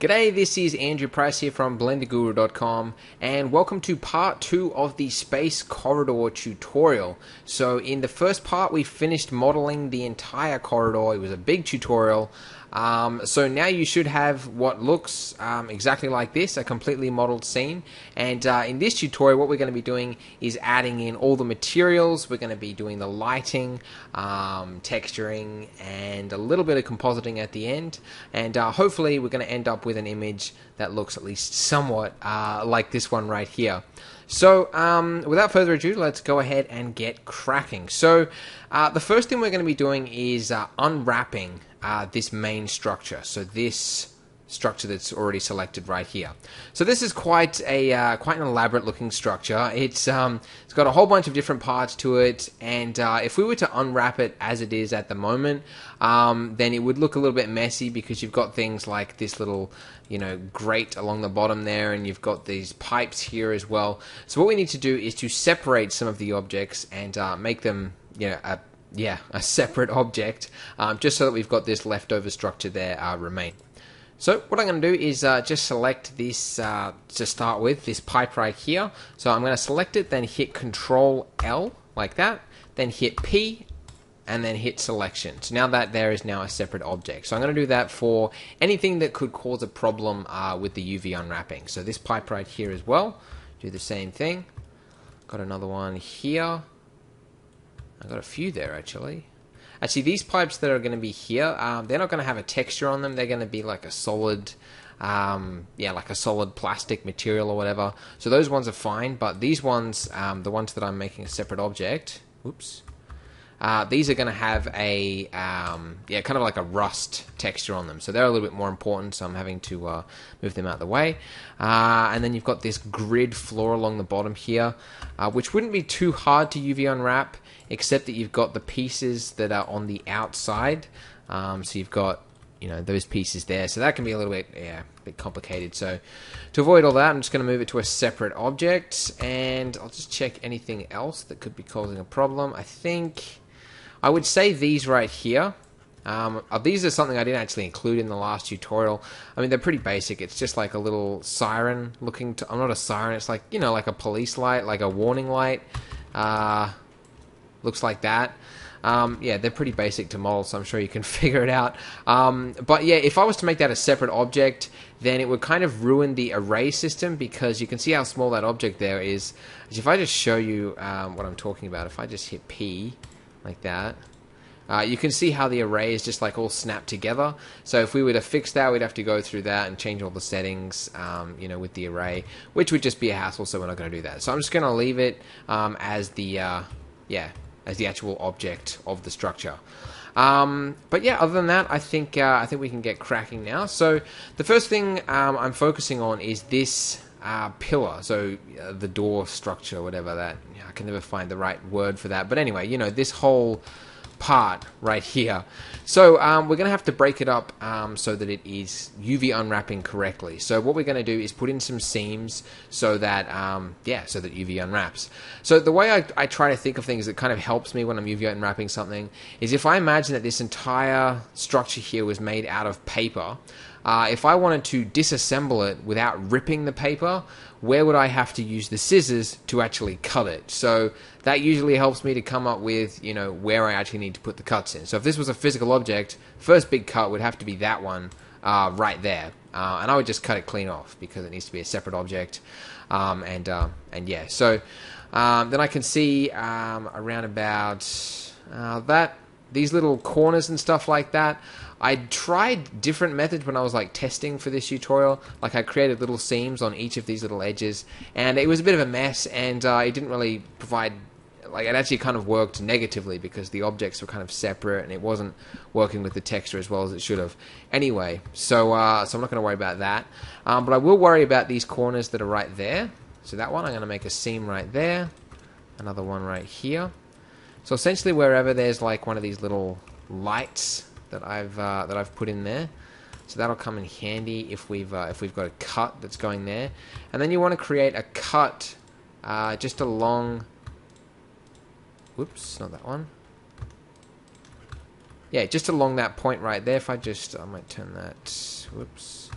G'day, this is Andrew Price here from BlenderGuru.com, and welcome to part two of the Space Corridor tutorial. So, in the first part, we finished modeling the entire corridor. It was a big tutorial. Um, so now you should have what looks um, exactly like this, a completely modeled scene. And uh, in this tutorial, what we're going to be doing is adding in all the materials. We're going to be doing the lighting, um, texturing, and a little bit of compositing at the end. And uh, hopefully, we're going to end up with an image that looks at least somewhat uh, like this one right here. So, um, without further ado, let's go ahead and get cracking. So, uh, the first thing we're going to be doing is uh, unwrapping uh, this main structure. So, this structure that's already selected right here. So this is quite a uh, quite an elaborate looking structure. It's um, it's got a whole bunch of different parts to it, and uh, if we were to unwrap it as it is at the moment, um, then it would look a little bit messy because you've got things like this little you know grate along the bottom there, and you've got these pipes here as well. So what we need to do is to separate some of the objects and uh, make them you know a yeah, a separate object, um, just so that we've got this leftover structure there uh, remain. So what I'm going to do is uh, just select this uh, to start with, this pipe right here. So I'm going to select it, then hit Control L like that, then hit P, and then hit Selection. So now that there is now a separate object. So I'm going to do that for anything that could cause a problem uh, with the UV unwrapping. So this pipe right here as well, do the same thing. Got another one here. I got a few there actually. Actually, these pipes that are going to be here, um, they're not going to have a texture on them. They're going to be like a solid, um, yeah, like a solid plastic material or whatever. So those ones are fine, but these ones, um, the ones that I'm making a separate object, oops, uh, these are going to have a, um, yeah, kind of like a rust texture on them. So they're a little bit more important, so I'm having to uh, move them out of the way. Uh, and then you've got this grid floor along the bottom here, uh, which wouldn't be too hard to UV unwrap except that you've got the pieces that are on the outside. Um, so you've got you know those pieces there. So that can be a little bit yeah a bit complicated. So to avoid all that, I'm just going to move it to a separate object, and I'll just check anything else that could be causing a problem. I think I would say these right here. Um, uh, these are something I didn't actually include in the last tutorial. I mean, they're pretty basic. It's just like a little siren looking to. I'm not a siren. It's like you know, like a police light, like a warning light. Uh, looks like that. Um, yeah, they're pretty basic to model, so I'm sure you can figure it out. Um, but yeah, if I was to make that a separate object, then it would kind of ruin the array system because you can see how small that object there is. If I just show you um, what I'm talking about, if I just hit P like that, uh, you can see how the array is just like all snapped together. So if we were to fix that, we'd have to go through that and change all the settings, um, you know, with the array, which would just be a hassle. So we're not going to do that. So I'm just going to leave it um, as the uh, yeah as the actual object of the structure. Um, but yeah, other than that, I think uh, I think we can get cracking now. So the first thing um, I'm focusing on is this uh, pillar. So uh, the door structure, whatever that. I can never find the right word for that. But anyway, you know this whole part right here. So um, we're going to have to break it up um, so that it is UV unwrapping correctly. So what we're going to do is put in some seams so that, um, yeah, so that UV unwraps. So the way I, I, try to think of things that kind of helps me when I'm UV unwrapping something is if I imagine that this entire structure here was made out of paper, uh, if I wanted to disassemble it without ripping the paper, where would I have to use the scissors to actually cut it? So that usually helps me to come up with, you know, where I actually need to put the cuts in. So if this was a physical object, first big cut would have to be that one uh, right there. Uh, and I would just cut it clean off because it needs to be a separate object. Um, and, uh, and yeah, so um, then I can see um, around about uh, that, these little corners and stuff like that. I tried different methods when I was like testing for this tutorial. Like I created little seams on each of these little edges, and it was a bit of a mess, and uh, it didn't really provide. Like it actually kind of worked negatively because the objects were kind of separate and it wasn't working with the texture as well as it should have. Anyway, so uh, so I'm not going to worry about that, um, but I will worry about these corners that are right there. So that one I'm going to make a seam right there, another one right here. So essentially, wherever there's like one of these little lights that I've uh, that I've put in there. So that'll come in handy if we've uh, if we've got a cut that's going there, and then you want to create a cut uh, just along. Whoops, not that one. Yeah, just along that point right there. If I just, I might turn that. Whoops.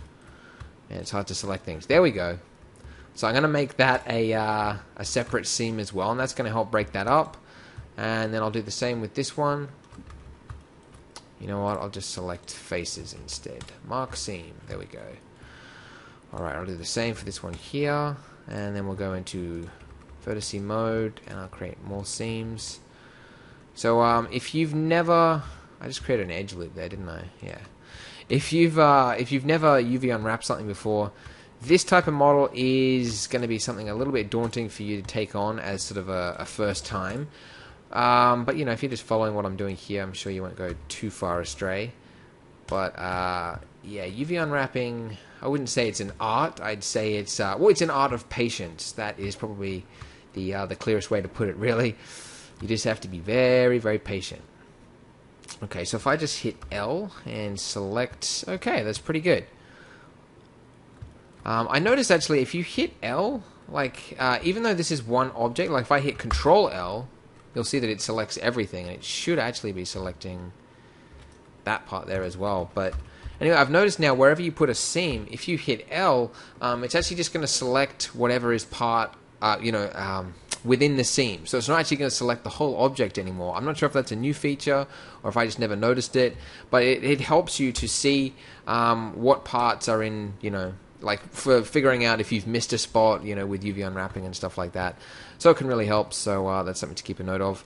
And it's hard to select things. There we go. So I'm going to make that a, uh, a separate seam as well, and that's going to help break that up. And then I'll do the same with this one. You know what, I'll just select faces instead. Mark seam, there we go. Alright, I'll do the same for this one here. And then we'll go into vertice mode, and I'll create more seams. So um, if you've never... I just created an edge loop there, didn't I? Yeah. If you've uh, if you've never UV unwrapped something before, this type of model is going to be something a little bit daunting for you to take on as sort of a, a first time. Um, but you know, if you're just following what I'm doing here, I'm sure you won't go too far astray. But uh, yeah, UV unwrapping, I wouldn't say it's an art. I'd say it's uh, well, it's an art of patience. That is probably the uh, the clearest way to put it. Really, you just have to be very, very patient. Okay, so if I just hit L and select, okay, that's pretty good. Um, I noticed actually if you hit L, like uh, even though this is one object, like if I hit Control L, you'll see that it selects everything, and it should actually be selecting that part there as well. But anyway, I've noticed now wherever you put a seam, if you hit L, um, it's actually just going to select whatever is part, uh, you know, um, within the seam. So it's not actually going to select the whole object anymore. I'm not sure if that's a new feature or if I just never noticed it, but it, it helps you to see um, what parts are in, you know, like for figuring out if you've missed a spot, you know, with UV unwrapping and stuff like that. So it can really help. So uh, that's something to keep a note of.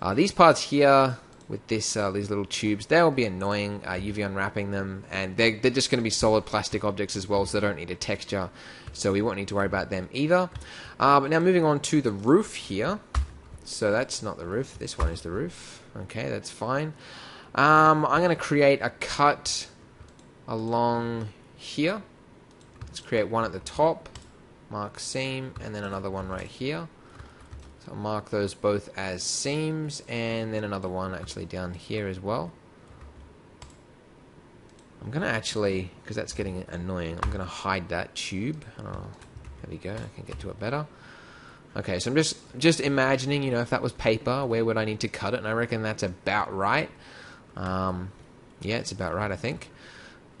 Uh, these parts here with this uh, these little tubes, they will be annoying uh, UV unwrapping them, and they're, they're just going to be solid plastic objects as well, so they don't need a texture. So we won't need to worry about them either. Uh, but now moving on to the roof here. So that's not the roof. This one is the roof. Okay, that's fine. Um, I'm going to create a cut along here. Let's create one at the top, mark seam, and then another one right here. So I'll mark those both as seams, and then another one actually down here as well. I'm going to actually, because that's getting annoying, I'm going to hide that tube. Oh, there we go, I can get to it better. Okay, so I'm just just imagining, you know, if that was paper, where would I need to cut it? And I reckon that's about right. Um, yeah, it's about right, I think.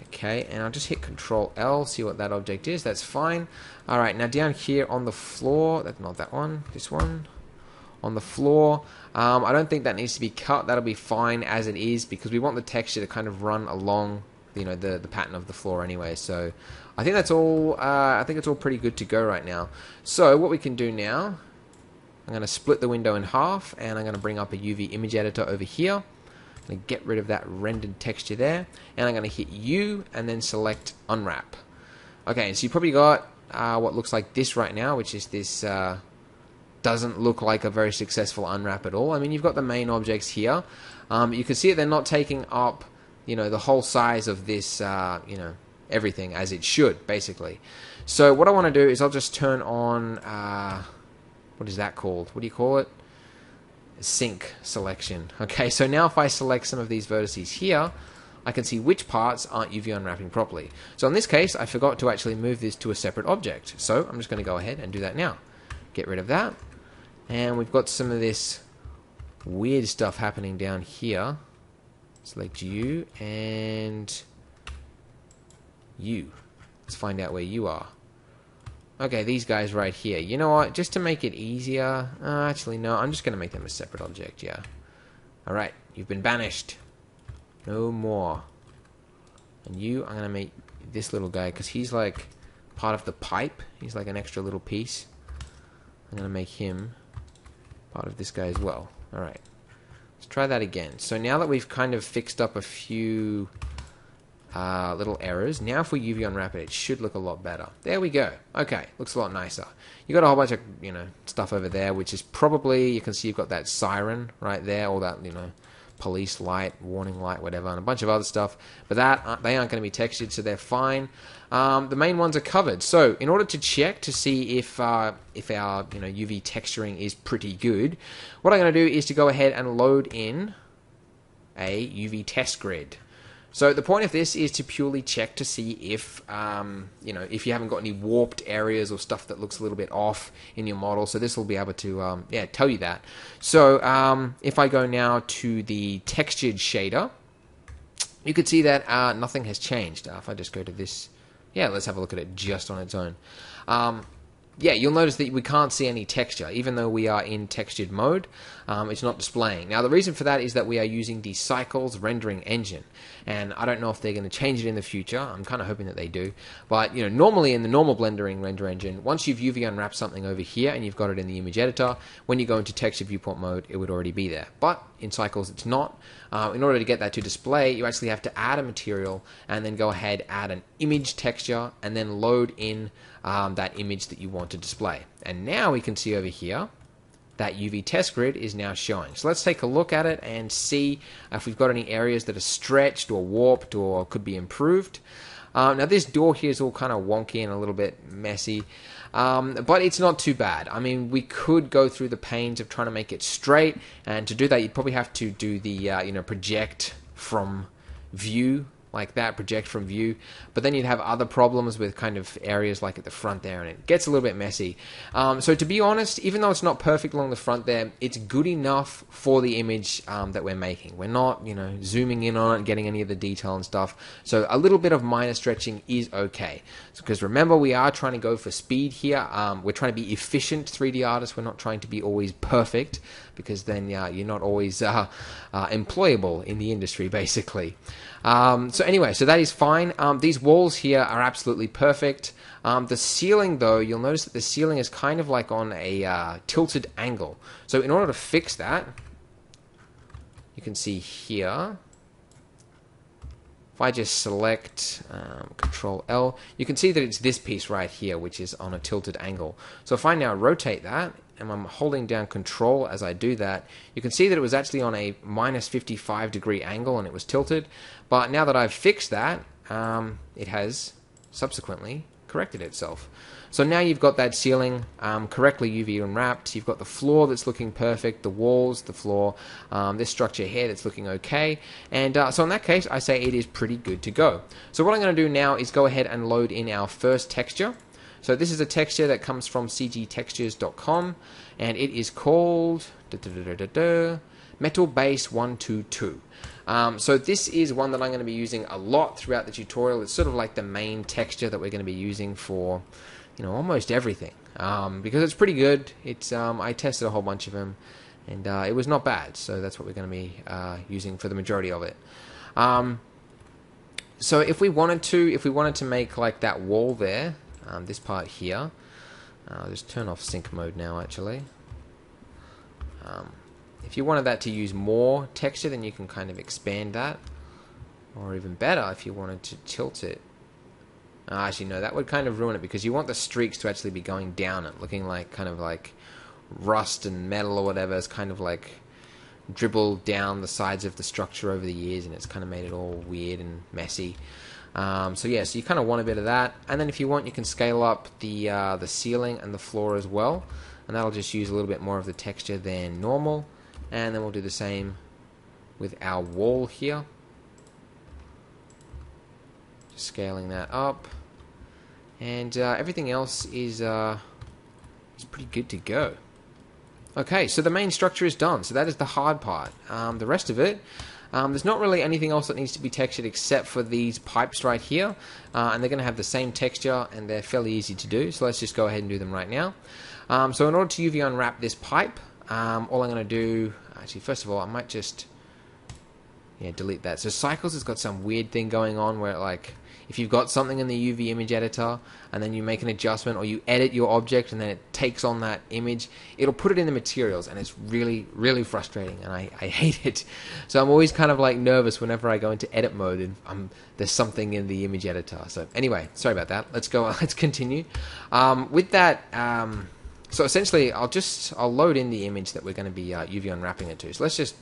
Okay, and I'll just hit Control L, see what that object is. That's fine. All right, now down here on the floor, that's not that one, this one. On the floor, um, I don't think that needs to be cut. That'll be fine as it is because we want the texture to kind of run along, you know, the the pattern of the floor anyway. So I think that's all. Uh, I think it's all pretty good to go right now. So what we can do now, I'm going to split the window in half, and I'm going to bring up a UV image editor over here. To get rid of that rendered texture there, and I'm going to hit U and then select Unwrap. Okay, so you probably got uh, what looks like this right now, which is this uh, doesn't look like a very successful unwrap at all. I mean, you've got the main objects here. Um, you can see they're not taking up, you know, the whole size of this, uh, you know, everything as it should, basically. So what I want to do is I'll just turn on, uh, what is that called? What do you call it? Sync selection. Okay, so now if I select some of these vertices here, I can see which parts aren't UV unwrapping properly. So in this case, I forgot to actually move this to a separate object. So I'm just going to go ahead and do that now. Get rid of that. And we've got some of this weird stuff happening down here. Select you and you. Let's find out where you are. Okay, these guys right here. You know what? Just to make it easier... Uh, actually, no. I'm just going to make them a separate object, yeah. Alright, you've been banished. No more. And you, I'm going to make this little guy, because he's like part of the pipe. He's like an extra little piece. I'm going to make him part of this guy as well. Alright. Let's try that again. So now that we've kind of fixed up a few uh, little errors. Now if we UV unwrap it, it should look a lot better. There we go. Okay, looks a lot nicer. You got a whole bunch of you know stuff over there, which is probably you can see you've got that siren right there, all that you know police light, warning light, whatever, and a bunch of other stuff. But that uh, they aren't going to be textured, so they're fine. Um, the main ones are covered. So in order to check to see if uh, if our you know UV texturing is pretty good, what I'm going to do is to go ahead and load in a UV test grid. So the point of this is to purely check to see if um, you know if you haven't got any warped areas or stuff that looks a little bit off in your model. So this will be able to um, yeah tell you that. So um, if I go now to the textured shader, you could see that uh, nothing has changed. Uh, if I just go to this yeah, let's have a look at it just on its own. Yeah, you'll notice that we can't see any texture, even though we are in textured mode. Um, it's not displaying. Now, the reason for that is that we are using the Cycles rendering engine, and I don't know if they're going to change it in the future. I'm kind of hoping that they do. But you know, normally in the normal blendering render engine, once you've UV unwrapped something over here and you've got it in the image editor, when you go into texture viewport mode, it would already be there. But in Cycles, it's not. Uh, in order to get that to display, you actually have to add a material and then go ahead, add an image texture, and then load in um, that image that you want to display. And now we can see over here that UV test grid is now showing. So let's take a look at it and see if we've got any areas that are stretched or warped or could be improved. Um, now this door here is all kind of wonky and a little bit messy, um, but it's not too bad. I mean, we could go through the pains of trying to make it straight, and to do that, you'd probably have to do the uh, you know project from view like that, project from view. But then you'd have other problems with kind of areas like at the front there, and it gets a little bit messy. Um, so to be honest, even though it's not perfect along the front there, it's good enough for the image um, that we're making. We're not, you know, zooming in on it, getting any of the detail and stuff. So a little bit of minor stretching is okay. Because so, remember, we are trying to go for speed here. Um, we're trying to be efficient 3D artists. We're not trying to be always perfect because then yeah, you're not always uh, uh, employable in the industry, basically. Um, so anyway, so that is fine. Um, these walls here are absolutely perfect. Um, the ceiling, though, you'll notice that the ceiling is kind of like on a uh, tilted angle. So in order to fix that, you can see here. I just select um, Control L, you can see that it's this piece right here, which is on a tilted angle. So if I now rotate that, and I'm holding down control as I do that, you can see that it was actually on a minus 55 degree angle and it was tilted. But now that I've fixed that, um, it has subsequently corrected itself. So now you've got that ceiling um, correctly UV unwrapped. You've got the floor that's looking perfect, the walls, the floor, um, this structure here that's looking okay. And uh, so in that case, I say it is pretty good to go. So what I'm going to do now is go ahead and load in our first texture. So this is a texture that comes from cgtextures.com and it is called da, da, da, Metal Base 122. Um, so this is one that I'm going to be using a lot throughout the tutorial. It's sort of like the main texture that we're going to be using for, you know, almost everything. Um, because it's pretty good. It's um, I tested a whole bunch of them, and uh, it was not bad. So that's what we're going to be uh, using for the majority of it. Um, so if we wanted to, if we wanted to make like that wall there, um, this part here. Uh, I'll just turn off sync mode now actually. If you wanted that to use more texture then you can kind of expand that or even better if you wanted to tilt it. Uh, actually no that would kind of ruin it because you want the streaks to actually be going down it looking like kind of like rust and metal or whatever is kind of like dribbled down the sides of the structure over the years and it's kind of made it all weird and messy. Um, so yeah, so you kind of want a bit of that, and then if you want, you can scale up the uh, the ceiling and the floor as well, and that'll just use a little bit more of the texture than normal. And then we'll do the same with our wall here. Just scaling that up, and uh, everything else is uh, is pretty good to go. Okay, so the main structure is done. So that is the hard part. Um, the rest of it um, there's not really anything else that needs to be textured except for these pipes right here, uh, and they're going to have the same texture and they're fairly easy to do. So let's just go ahead and do them right now. Um, so in order to UV unwrap this pipe, um, all I'm going to do, actually, first of all, I might just yeah delete that. So Cycles has got some weird thing going on where like if you've got something in the UV image editor and then you make an adjustment or you edit your object and then it takes on that image, it'll put it in the materials and it's really, really frustrating and I, I hate it. So I'm always kind of like nervous whenever I go into edit mode and I'm, there's something in the image editor. So anyway, sorry about that. Let's go, let's continue. Um, with that, um, so essentially I'll just, I'll load in the image that we're going to be uh, UV unwrapping it to. So let's just,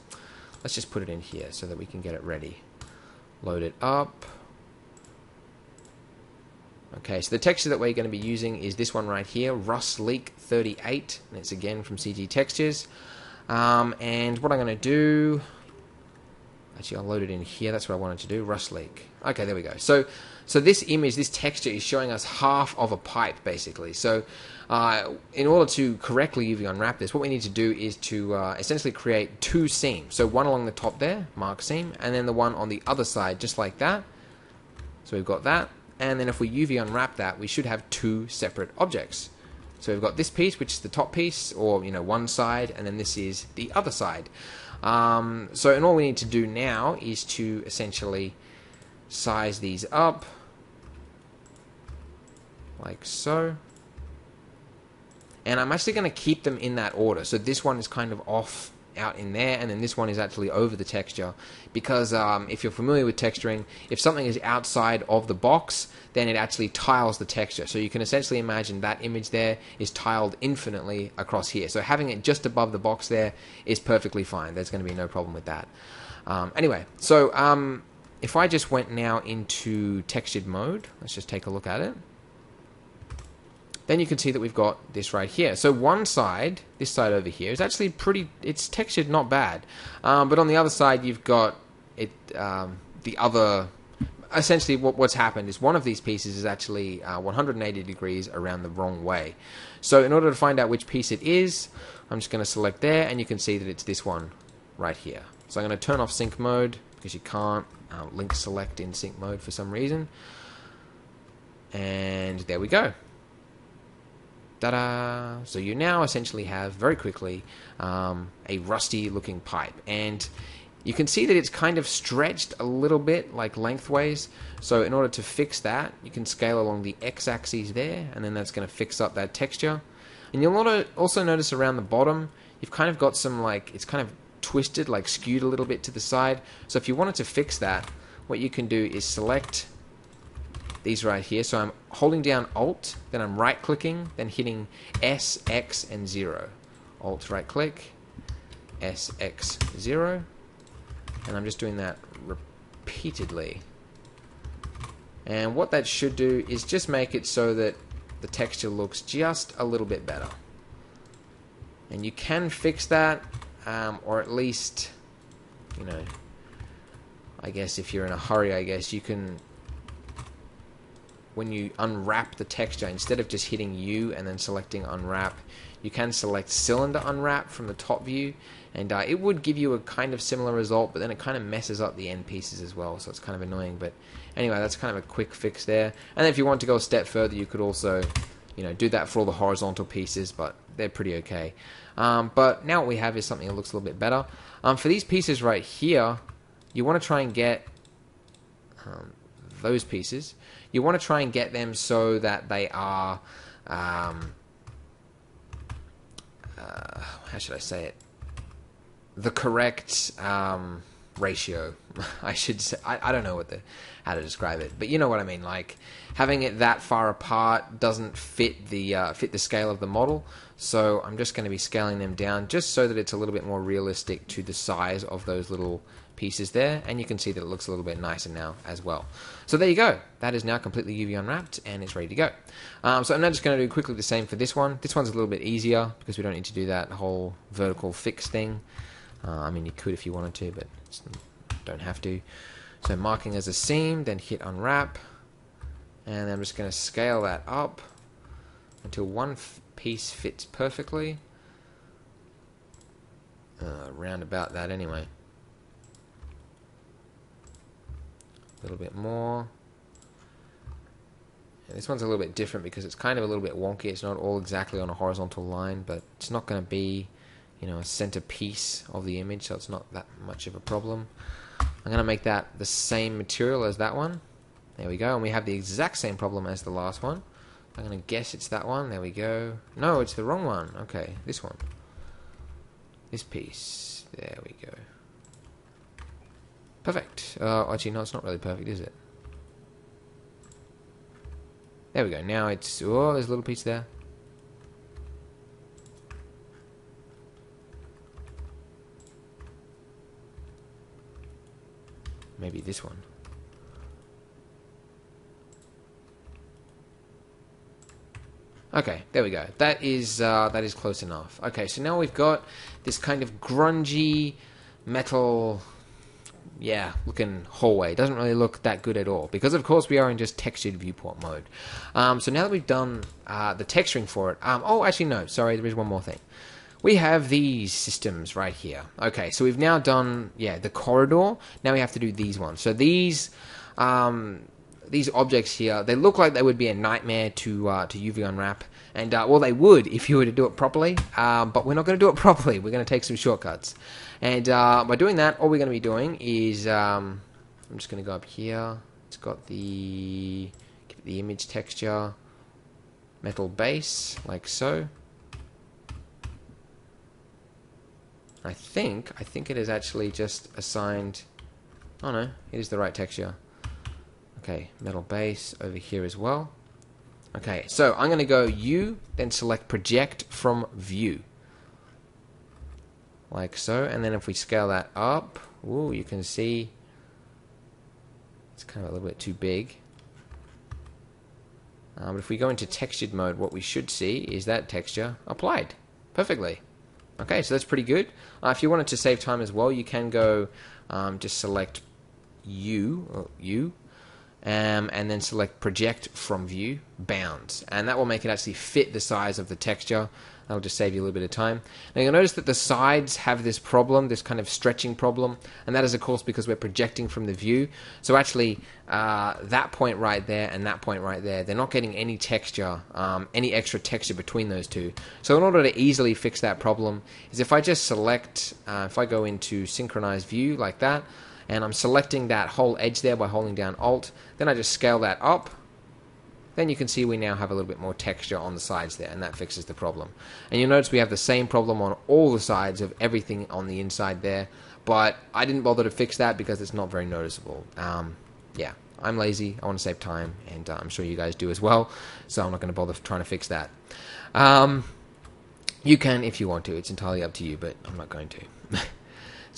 let's just put it in here so that we can get it ready. Load it up. Okay, so the texture that we're going to be using is this one right here, Rust Leak 38, and it's again from CG Textures. Um, and what I'm going to do, actually I'll load it in here, that's what I wanted to do, Rust Leak. Okay, there we go. So, so this image, this texture is showing us half of a pipe, basically. So uh, in order to correctly UV unwrap this, what we need to do is to uh, essentially create two seams. So one along the top there, mark seam, and then the one on the other side, just like that. So we've got that and then if we UV unwrap that, we should have two separate objects. So we've got this piece, which is the top piece, or you know one side, and then this is the other side. Um, so and all we need to do now is to essentially size these up like so. And I'm actually going to keep them in that order. So this one is kind of off out in there, and then this one is actually over the texture. Because um, if you're familiar with texturing, if something is outside of the box, then it actually tiles the texture. So you can essentially imagine that image there is tiled infinitely across here. So having it just above the box there is perfectly fine. There's going to be no problem with that. Um, anyway, so um, if I just went now into textured mode, let's just take a look at it then you can see that we've got this right here. So one side, this side over here, is actually pretty, it's textured not bad. Um, but on the other side, you've got it, um, the other, essentially what, what's happened is one of these pieces is actually uh, 180 degrees around the wrong way. So in order to find out which piece it is, I'm just going to select there, and you can see that it's this one right here. So I'm going to turn off sync mode, because you can't uh, link select in sync mode for some reason. And there we go. Ta-da! So you now essentially have very quickly um, a rusty looking pipe. And you can see that it's kind of stretched a little bit like lengthways. So in order to fix that you can scale along the x-axis there and then that's going to fix up that texture. And you'll also notice around the bottom you've kind of got some like it's kind of twisted like skewed a little bit to the side. So if you wanted to fix that what you can do is select these right here. So I'm holding down Alt, then I'm right clicking, then hitting S, X, and 0. Alt right click, S, X, 0. And I'm just doing that repeatedly. And what that should do is just make it so that the texture looks just a little bit better. And you can fix that, um, or at least, you know, I guess if you're in a hurry, I guess you can when you unwrap the texture, instead of just hitting U and then selecting unwrap, you can select cylinder unwrap from the top view, and uh, it would give you a kind of similar result, but then it kind of messes up the end pieces as well, so it's kind of annoying. But anyway, that's kind of a quick fix there. And if you want to go a step further, you could also, you know, do that for all the horizontal pieces, but they're pretty okay. Um, but now what we have is something that looks a little bit better. Um, for these pieces right here, you want to try and get um, those pieces, you want to try and get them so that they are, um, uh, how should I say it, the correct um, ratio. I should say. I, I don't know what the how to describe it, but you know what I mean. Like having it that far apart doesn't fit the uh, fit the scale of the model. So I'm just going to be scaling them down just so that it's a little bit more realistic to the size of those little pieces there, and you can see that it looks a little bit nicer now as well. So there you go. That is now completely UV unwrapped, and it's ready to go. Um, so I'm now just going to do quickly the same for this one. This one's a little bit easier because we don't need to do that whole vertical fix thing. Uh, I mean, you could if you wanted to, but don't have to. So marking as a seam, then hit unwrap, and I'm just going to scale that up until one piece fits perfectly. Uh, round about that anyway. A little bit more. And this one's a little bit different because it's kind of a little bit wonky. It's not all exactly on a horizontal line, but it's not going to be, you know, a centerpiece of the image, so it's not that much of a problem. I'm going to make that the same material as that one. There we go, and we have the exact same problem as the last one. I'm going to guess it's that one. There we go. No, it's the wrong one. Okay, this one. This piece. There we go. Perfect. Uh, actually, no, it's not really perfect, is it? There we go. Now it's... Oh, there's a little piece there. Maybe this one. Okay, there we go. That is uh, that is close enough. Okay, so now we've got this kind of grungy metal yeah, looking hallway. Doesn't really look that good at all because, of course, we are in just textured viewport mode. Um, so now that we've done uh, the texturing for it, um, oh, actually no, sorry, there is one more thing. We have these systems right here. Okay, so we've now done yeah the corridor. Now we have to do these ones. So these. Um, these objects here, they look like they would be a nightmare to uh, to UV unwrap, and uh, well, they would if you were to do it properly. Um, but we're not going to do it properly. We're going to take some shortcuts, and uh, by doing that, all we're going to be doing is um, I'm just going to go up here. It's got the the image texture, metal base, like so. I think I think it is actually just assigned. Oh no, it is the right texture. Okay, metal base over here as well. Okay, so I'm going to go U, then select project from view. Like so, and then if we scale that up, ooh, you can see it's kind of a little bit too big. Um, but if we go into textured mode, what we should see is that texture applied perfectly. Okay, so that's pretty good. Uh, if you wanted to save time as well, you can go um, just select U, U, um, and then select project from view bounds. And that will make it actually fit the size of the texture. That'll just save you a little bit of time. Now you'll notice that the sides have this problem this kind of stretching problem. And that is of course because we're projecting from the view. So actually uh, that point right there and that point right there they're not getting any texture um, any extra texture between those two. So in order to easily fix that problem is if I just select uh, if I go into synchronize view like that and I'm selecting that whole edge there by holding down Alt. Then I just scale that up. Then you can see we now have a little bit more texture on the sides there, and that fixes the problem. And you'll notice we have the same problem on all the sides of everything on the inside there, but I didn't bother to fix that because it's not very noticeable. Um, yeah, I'm lazy. I want to save time, and uh, I'm sure you guys do as well. So I'm not going to bother trying to fix that. Um, you can if you want to. It's entirely up to you, but I'm not going to.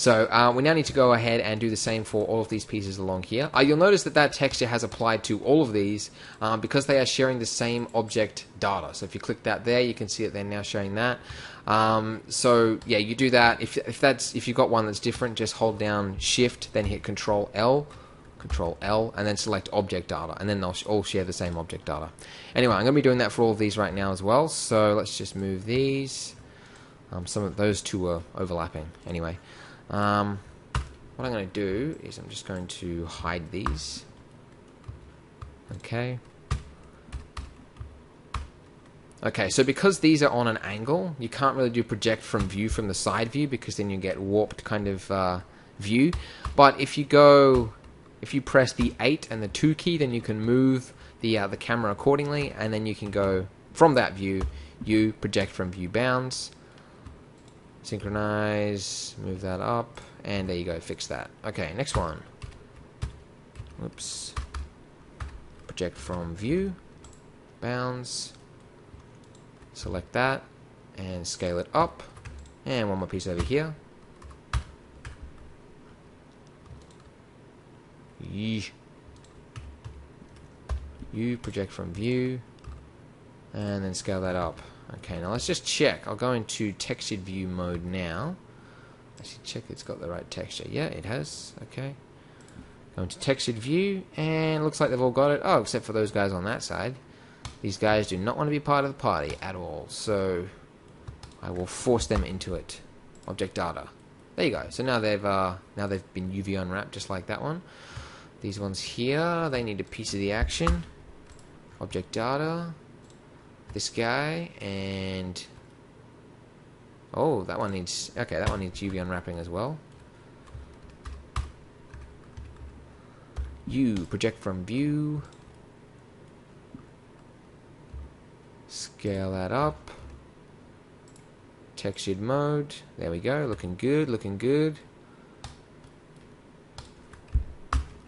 So uh, we now need to go ahead and do the same for all of these pieces along here. Uh, you'll notice that that texture has applied to all of these um, because they are sharing the same object data. So if you click that there, you can see that they're now showing that. Um, so yeah, you do that. If, if that's if you've got one that's different, just hold down Shift, then hit Control L, Control L, and then select Object Data, and then they'll all share the same object data. Anyway, I'm going to be doing that for all of these right now as well. So let's just move these. Um, some of those two are overlapping. Anyway. Um, what I'm going to do is I'm just going to hide these. Okay. Okay, so because these are on an angle, you can't really do project from view from the side view because then you get warped kind of uh, view. But if you go, if you press the 8 and the 2 key, then you can move the, uh, the camera accordingly, and then you can go from that view, you project from view bounds, Synchronize, move that up, and there you go, fix that. Okay, next one. Oops. Project from view, bounds, select that, and scale it up. And one more piece over here. Yee. You project from view, and then scale that up. Okay, now let's just check. I'll go into textured view mode now. Actually, check it's got the right texture. Yeah, it has. Okay. Go into textured view, and looks like they've all got it. Oh, except for those guys on that side. These guys do not want to be part of the party at all, so I will force them into it. Object data. There you go. So now they've uh, now they've been UV unwrapped just like that one. These ones here, they need a piece of the action. Object data this guy, and oh, that one needs okay. That one needs UV unwrapping as well. You project from view. Scale that up. Textured mode. There we go. Looking good. Looking good.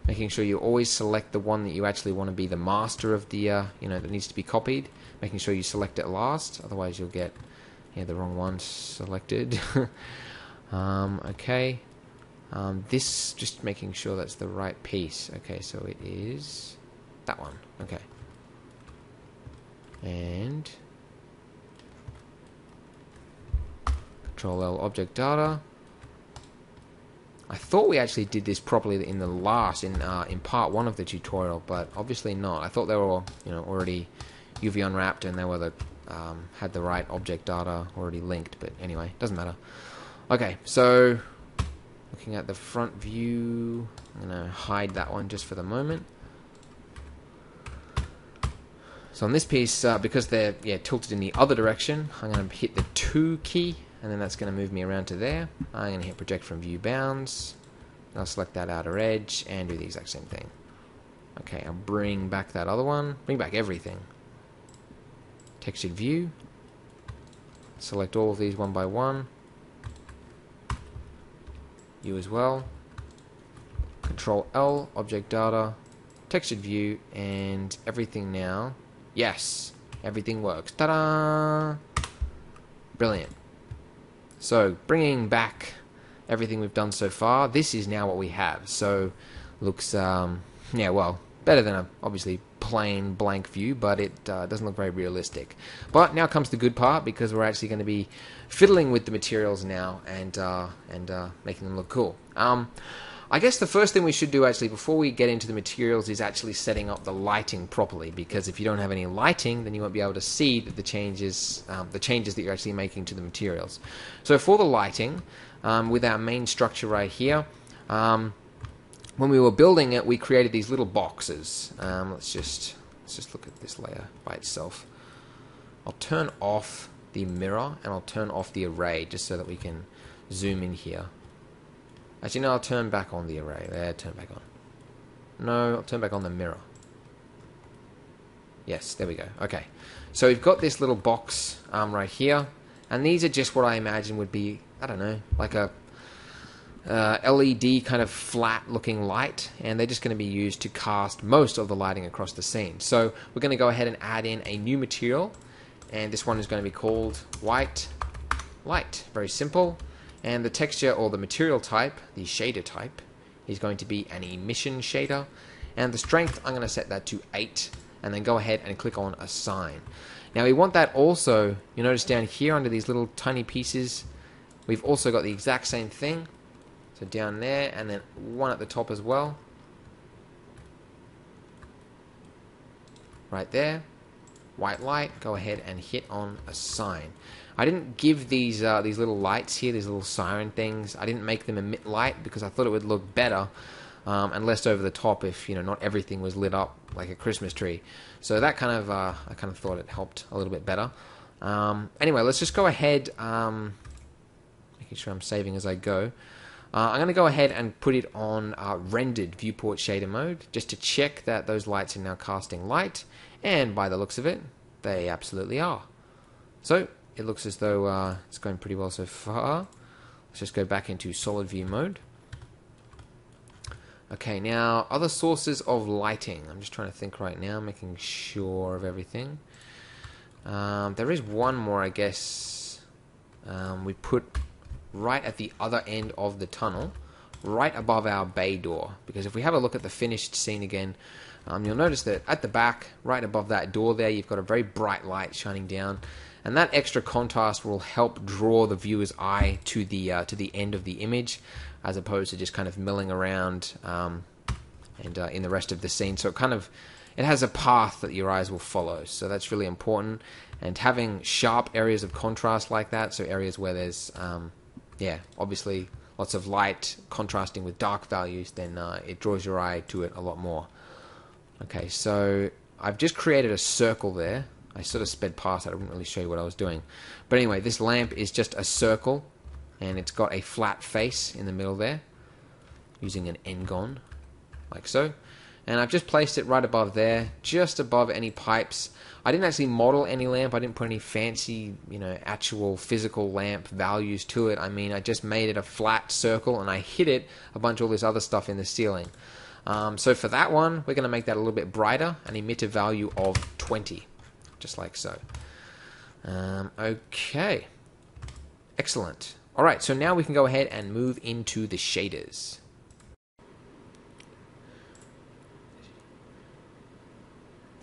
making sure you always select the one that you actually want to be the master of the, uh, you know, that needs to be copied. Making sure you select it last, otherwise you'll get, yeah, the wrong one selected. um, okay. Um, this, just making sure that's the right piece. Okay, so it is that one. Okay. And Control L object data. I thought we actually did this properly in the last, in uh, in part one of the tutorial, but obviously not. I thought they were, you know, already UV unwrapped and they were the um, had the right object data already linked. But anyway, doesn't matter. Okay, so looking at the front view, I'm gonna hide that one just for the moment. So on this piece, uh, because they're yeah tilted in the other direction, I'm going to hit the 2 key, and then that's going to move me around to there. I'm going to hit project from view bounds. I'll select that outer edge and do the exact same thing. Okay, I'll bring back that other one. Bring back everything. Textured view. Select all of these one by one. You as well. Control L, object data, textured view, and everything now. Yes, everything works. Ta-da! Brilliant. So, bringing back everything we've done so far, this is now what we have. So, looks, um, yeah, well, better than a obviously plain blank view, but it uh, doesn't look very realistic. But now comes the good part because we're actually going to be fiddling with the materials now and uh, and uh, making them look cool. Um, I guess the first thing we should do actually before we get into the materials is actually setting up the lighting properly because if you don't have any lighting then you won't be able to see the changes um, the changes that you're actually making to the materials. So for the lighting um, with our main structure right here um, when we were building it, we created these little boxes. Um, let's just let's just look at this layer by itself. I'll turn off the mirror and I'll turn off the array just so that we can zoom in here. Actually, no, I'll turn back on the array. There, turn back on. No, I'll turn back on the mirror. Yes, there we go. Okay, so we've got this little box um, right here, and these are just what I imagine would be, I don't know, like a uh, LED kind of flat looking light, and they're just going to be used to cast most of the lighting across the scene. So we're going to go ahead and add in a new material, and this one is going to be called white light. Very simple. And the texture or the material type, the shader type, is going to be an emission shader. And the strength, I'm going to set that to 8, and then go ahead and click on assign. Now we want that also, you notice down here under these little tiny pieces, we've also got the exact same thing so down there, and then one at the top as well. Right there. White light. Go ahead and hit on assign. I didn't give these uh, these little lights here, these little siren things. I didn't make them emit light because I thought it would look better um, and less over the top if you know not everything was lit up like a Christmas tree. So that kind of uh, I kind of thought it helped a little bit better. Um, anyway, let's just go ahead, um, making sure I'm saving as I go. Uh, I'm going to go ahead and put it on uh, rendered viewport shader mode just to check that those lights are now casting light and by the looks of it they absolutely are. So it looks as though uh, it's going pretty well so far. Let's just go back into solid view mode. Okay, now other sources of lighting. I'm just trying to think right now, making sure of everything. Um, there is one more, I guess. Um, we put right at the other end of the tunnel, right above our bay door. Because if we have a look at the finished scene again, um, you'll notice that at the back, right above that door there, you've got a very bright light shining down. And that extra contrast will help draw the viewer's eye to the uh, to the end of the image, as opposed to just kind of milling around um, and uh, in the rest of the scene. So it kind of it has a path that your eyes will follow. So that's really important. And having sharp areas of contrast like that, so areas where there's um, yeah, obviously lots of light contrasting with dark values, then uh, it draws your eye to it a lot more. Okay, so I've just created a circle there. I sort of sped past it, I didn't really show you what I was doing. But anyway, this lamp is just a circle, and it's got a flat face in the middle there, using an n-gon, like so. And I've just placed it right above there, just above any pipes I didn't actually model any lamp. I didn't put any fancy, you know, actual physical lamp values to it. I mean, I just made it a flat circle and I hit it a bunch of all this other stuff in the ceiling. Um, so for that one, we're going to make that a little bit brighter and emit a value of 20, just like so. Um, okay. Excellent. All right, so now we can go ahead and move into the shaders.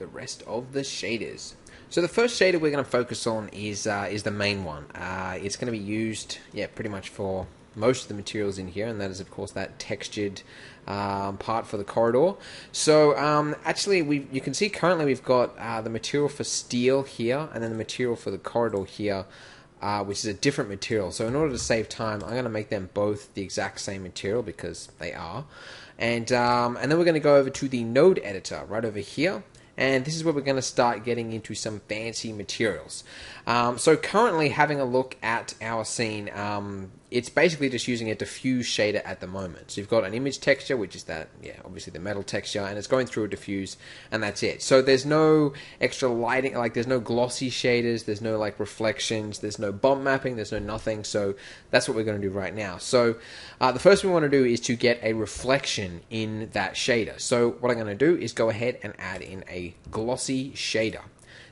The rest of the shaders. So the first shader we're going to focus on is uh, is the main one. Uh, it's going to be used, yeah, pretty much for most of the materials in here, and that is of course that textured um, part for the corridor. So um, actually, we you can see currently we've got uh, the material for steel here, and then the material for the corridor here. Uh, which is a different material. So in order to save time, I'm going to make them both the exact same material because they are. And um, and then we're going to go over to the node editor right over here, and this is where we're going to start getting into some fancy materials. Um, so currently having a look at our scene, um, it's basically just using a diffuse shader at the moment. So you've got an image texture, which is that, yeah, obviously the metal texture, and it's going through a diffuse, and that's it. So there's no extra lighting, like there's no glossy shaders, there's no like reflections, there's no bump mapping, there's no nothing. So that's what we're going to do right now. So uh, the first thing we want to do is to get a reflection in that shader. So what I'm going to do is go ahead and add in a glossy shader.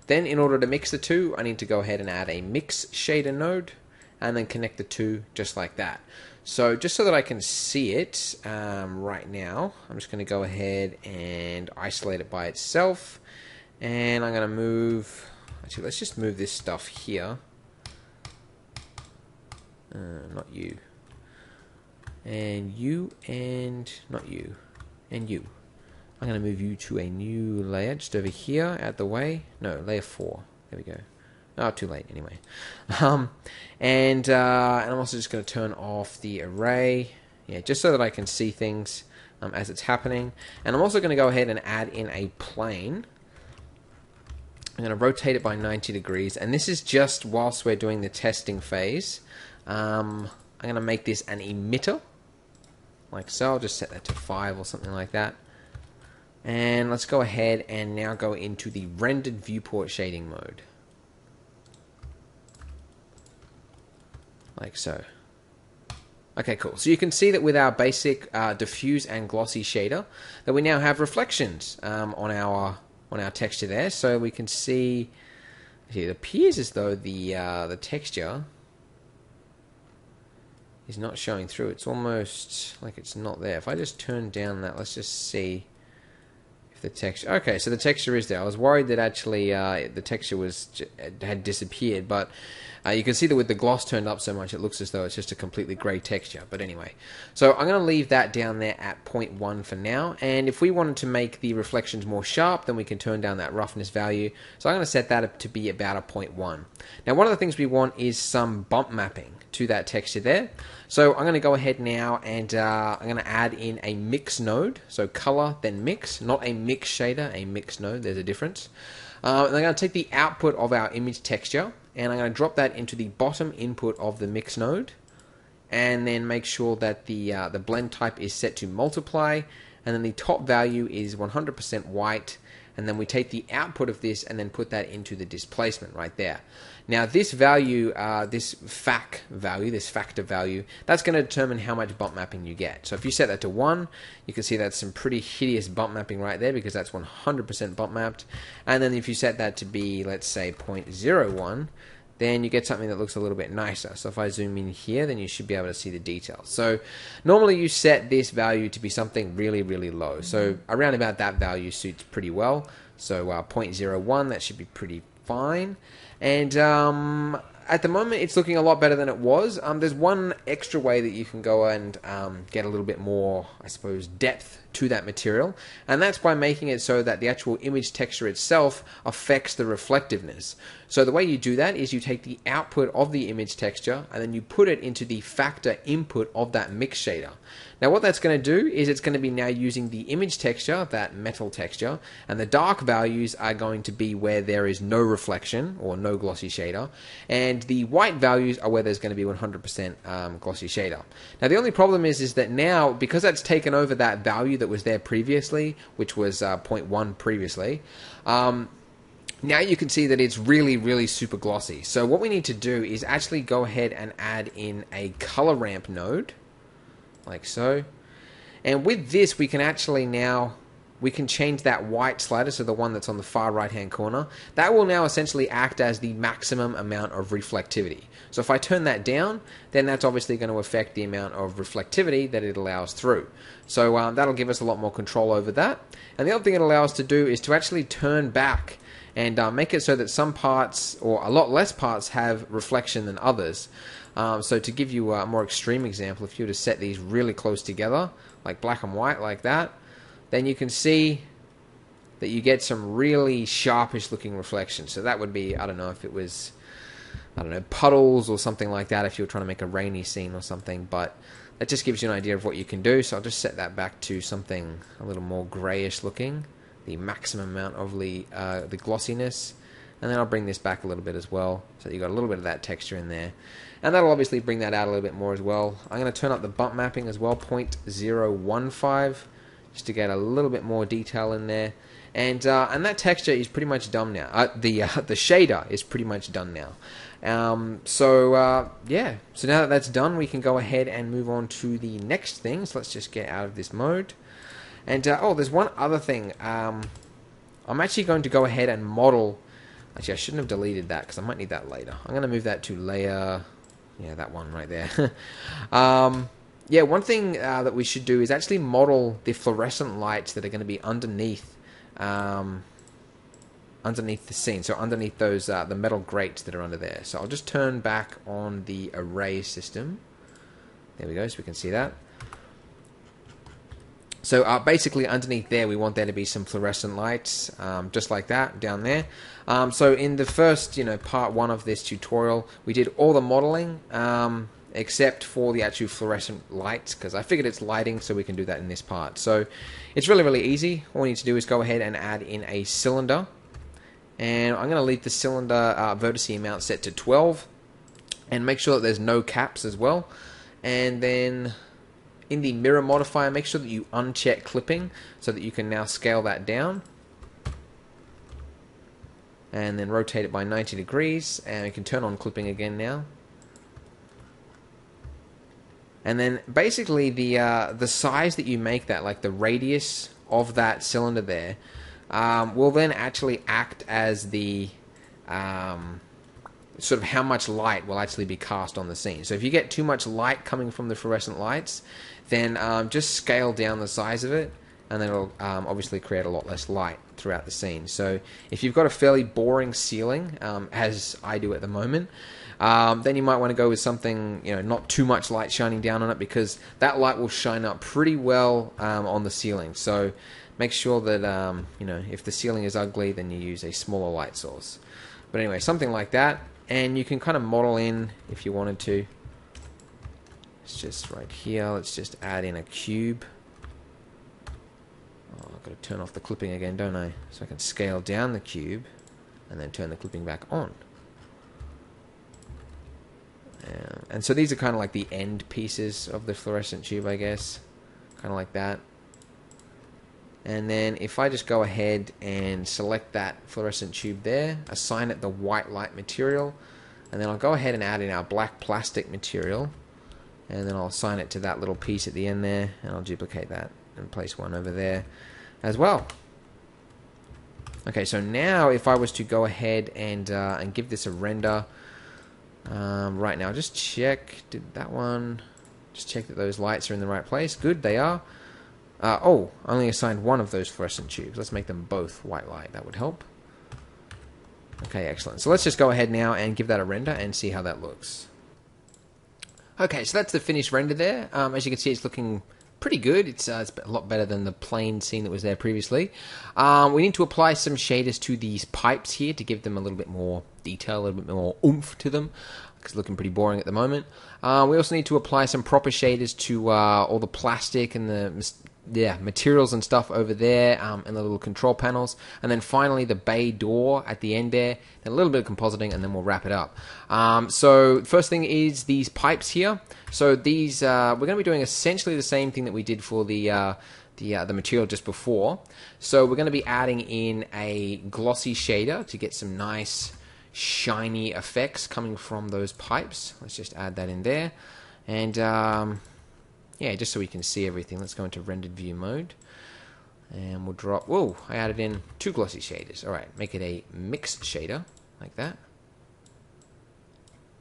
Then in order to mix the two, I need to go ahead and add a mix shader node and then connect the two just like that. So just so that I can see it um, right now, I'm just going to go ahead and isolate it by itself. And I'm going to move, actually let's just move this stuff here. Uh, not you. And you and, not you, and you. I'm going to move you to a new layer just over here out the way. No, layer 4. There we go. Oh, too late anyway. Um, and, uh, and I'm also just going to turn off the array, yeah, just so that I can see things um, as it's happening. And I'm also going to go ahead and add in a plane. I'm going to rotate it by 90 degrees, and this is just whilst we're doing the testing phase. Um, I'm going to make this an emitter, like so. I'll just set that to 5 or something like that. And let's go ahead and now go into the rendered viewport shading mode. Like so. Okay, cool. So you can see that with our basic uh, diffuse and glossy shader, that we now have reflections um, on our on our texture there. So we can see, it appears as though the uh, the texture is not showing through. It's almost like it's not there. If I just turn down that, let's just see if the texture. Okay, so the texture is there. I was worried that actually uh, the texture was had disappeared, but uh, you can see that with the gloss turned up so much, it looks as though it's just a completely grey texture. But anyway, so I'm going to leave that down there at 0.1 for now. And if we wanted to make the reflections more sharp, then we can turn down that roughness value. So I'm going to set that up to be about a 0.1. Now, one of the things we want is some bump mapping to that texture there. So I'm going to go ahead now and uh, I'm going to add in a mix node. So color, then mix, not a mix shader, a mix node. There's a difference. Uh, and I'm going to take the output of our image texture and I'm going to drop that into the bottom input of the mix node. And then make sure that the uh, the blend type is set to multiply. And then the top value is 100% white and then we take the output of this and then put that into the displacement right there. Now this value, uh, this FAC value, this factor value, that's going to determine how much bump mapping you get. So if you set that to 1, you can see that's some pretty hideous bump mapping right there because that's 100% bump mapped. And then if you set that to be, let's say, 0.01, then you get something that looks a little bit nicer. So if I zoom in here, then you should be able to see the details. So normally you set this value to be something really, really low. So around about that value suits pretty well. So uh, 0.01, that should be pretty fine. And um, at the moment, it's looking a lot better than it was. Um, there's one extra way that you can go and um, get a little bit more, I suppose, depth to that material, and that's by making it so that the actual image texture itself affects the reflectiveness. So the way you do that is you take the output of the image texture and then you put it into the factor input of that mix shader. Now what that's going to do is it's going to be now using the image texture, that metal texture, and the dark values are going to be where there is no reflection or no glossy shader, and the white values are where there's going to be 100% um, glossy shader. Now the only problem is is that now because that's taken over that value that was there previously, which was uh, 0.1 previously, um, now you can see that it's really, really super glossy. So what we need to do is actually go ahead and add in a color ramp node like so. And with this, we can actually now we can change that white slider, so the one that's on the far right hand corner. That will now essentially act as the maximum amount of reflectivity. So if I turn that down, then that's obviously going to affect the amount of reflectivity that it allows through. So um, that'll give us a lot more control over that. And the other thing it allows us to do is to actually turn back and uh, make it so that some parts, or a lot less parts, have reflection than others. Um, so to give you a more extreme example, if you were to set these really close together, like black and white like that, then you can see that you get some really sharpish looking reflections. So that would be, I don't know if it was, I don't know, puddles or something like that if you were trying to make a rainy scene or something, but that just gives you an idea of what you can do. So I'll just set that back to something a little more grayish looking. the maximum amount of the, uh, the glossiness. And then I'll bring this back a little bit as well, so you've got a little bit of that texture in there. And that'll obviously bring that out a little bit more as well. I'm going to turn up the bump mapping as well, 0.015, just to get a little bit more detail in there. And uh, and that texture is pretty much done now. Uh, the uh, the shader is pretty much done now. Um, so uh, yeah, so now that that's done, we can go ahead and move on to the next thing. So let's just get out of this mode. And uh, oh, there's one other thing. Um, I'm actually going to go ahead and model. Actually, I shouldn't have deleted that because I might need that later. I'm going to move that to layer. Yeah, that one right there. um, yeah, one thing uh, that we should do is actually model the fluorescent lights that are going to be underneath um, underneath the scene. So underneath those uh, the metal grates that are under there. So I'll just turn back on the array system. There we go, so we can see that. So uh, basically underneath there we want there to be some fluorescent lights, um, just like that down there. Um, so in the first, you know, part one of this tutorial, we did all the modeling. Um, except for the actual fluorescent lights because I figured it's lighting so we can do that in this part. So it's really really easy. All we need to do is go ahead and add in a cylinder and I'm going to leave the cylinder uh, vertice amount set to 12 and make sure that there's no caps as well and then in the mirror modifier make sure that you uncheck clipping so that you can now scale that down and then rotate it by 90 degrees and we can turn on clipping again now and then basically the uh, the size that you make that, like the radius of that cylinder there, um, will then actually act as the um, sort of how much light will actually be cast on the scene. So if you get too much light coming from the fluorescent lights, then um, just scale down the size of it, and then it'll um, obviously create a lot less light throughout the scene. So if you've got a fairly boring ceiling, um, as I do at the moment, um, then you might want to go with something, you know, not too much light shining down on it because that light will shine up pretty well um, on the ceiling. So make sure that, um, you know, if the ceiling is ugly, then you use a smaller light source. But anyway, something like that. And you can kind of model in if you wanted to. It's just right here. Let's just add in a cube. Oh, I've got to turn off the clipping again, don't I? So I can scale down the cube and then turn the clipping back on. And so these are kind of like the end pieces of the fluorescent tube, I guess. Kind of like that. And then if I just go ahead and select that fluorescent tube there, assign it the white light material, and then I'll go ahead and add in our black plastic material, and then I'll assign it to that little piece at the end there, and I'll duplicate that and place one over there as well. Okay, so now if I was to go ahead and, uh, and give this a render, um, right now, just check, did that one, just check that those lights are in the right place. Good, they are. Uh, oh, I only assigned one of those fluorescent tubes. Let's make them both white light. That would help. Okay, excellent. So let's just go ahead now and give that a render and see how that looks. Okay, so that's the finished render there. Um, as you can see, it's looking pretty good. It's, uh, it's a lot better than the plain scene that was there previously. Um, we need to apply some shaders to these pipes here to give them a little bit more detail, a little bit more oomph to them. It's looking pretty boring at the moment. Uh, we also need to apply some proper shaders to uh, all the plastic and the yeah, materials and stuff over there, um, and the little control panels, and then finally the bay door at the end there. Then a little bit of compositing, and then we'll wrap it up. Um, so first thing is these pipes here. So these uh, we're going to be doing essentially the same thing that we did for the. Uh, the, uh, the material just before. So we're going to be adding in a glossy shader to get some nice shiny effects coming from those pipes. Let's just add that in there. And um, yeah, just so we can see everything, let's go into rendered view mode. And we'll drop, whoa, I added in two glossy shaders. All right, make it a mix shader, like that.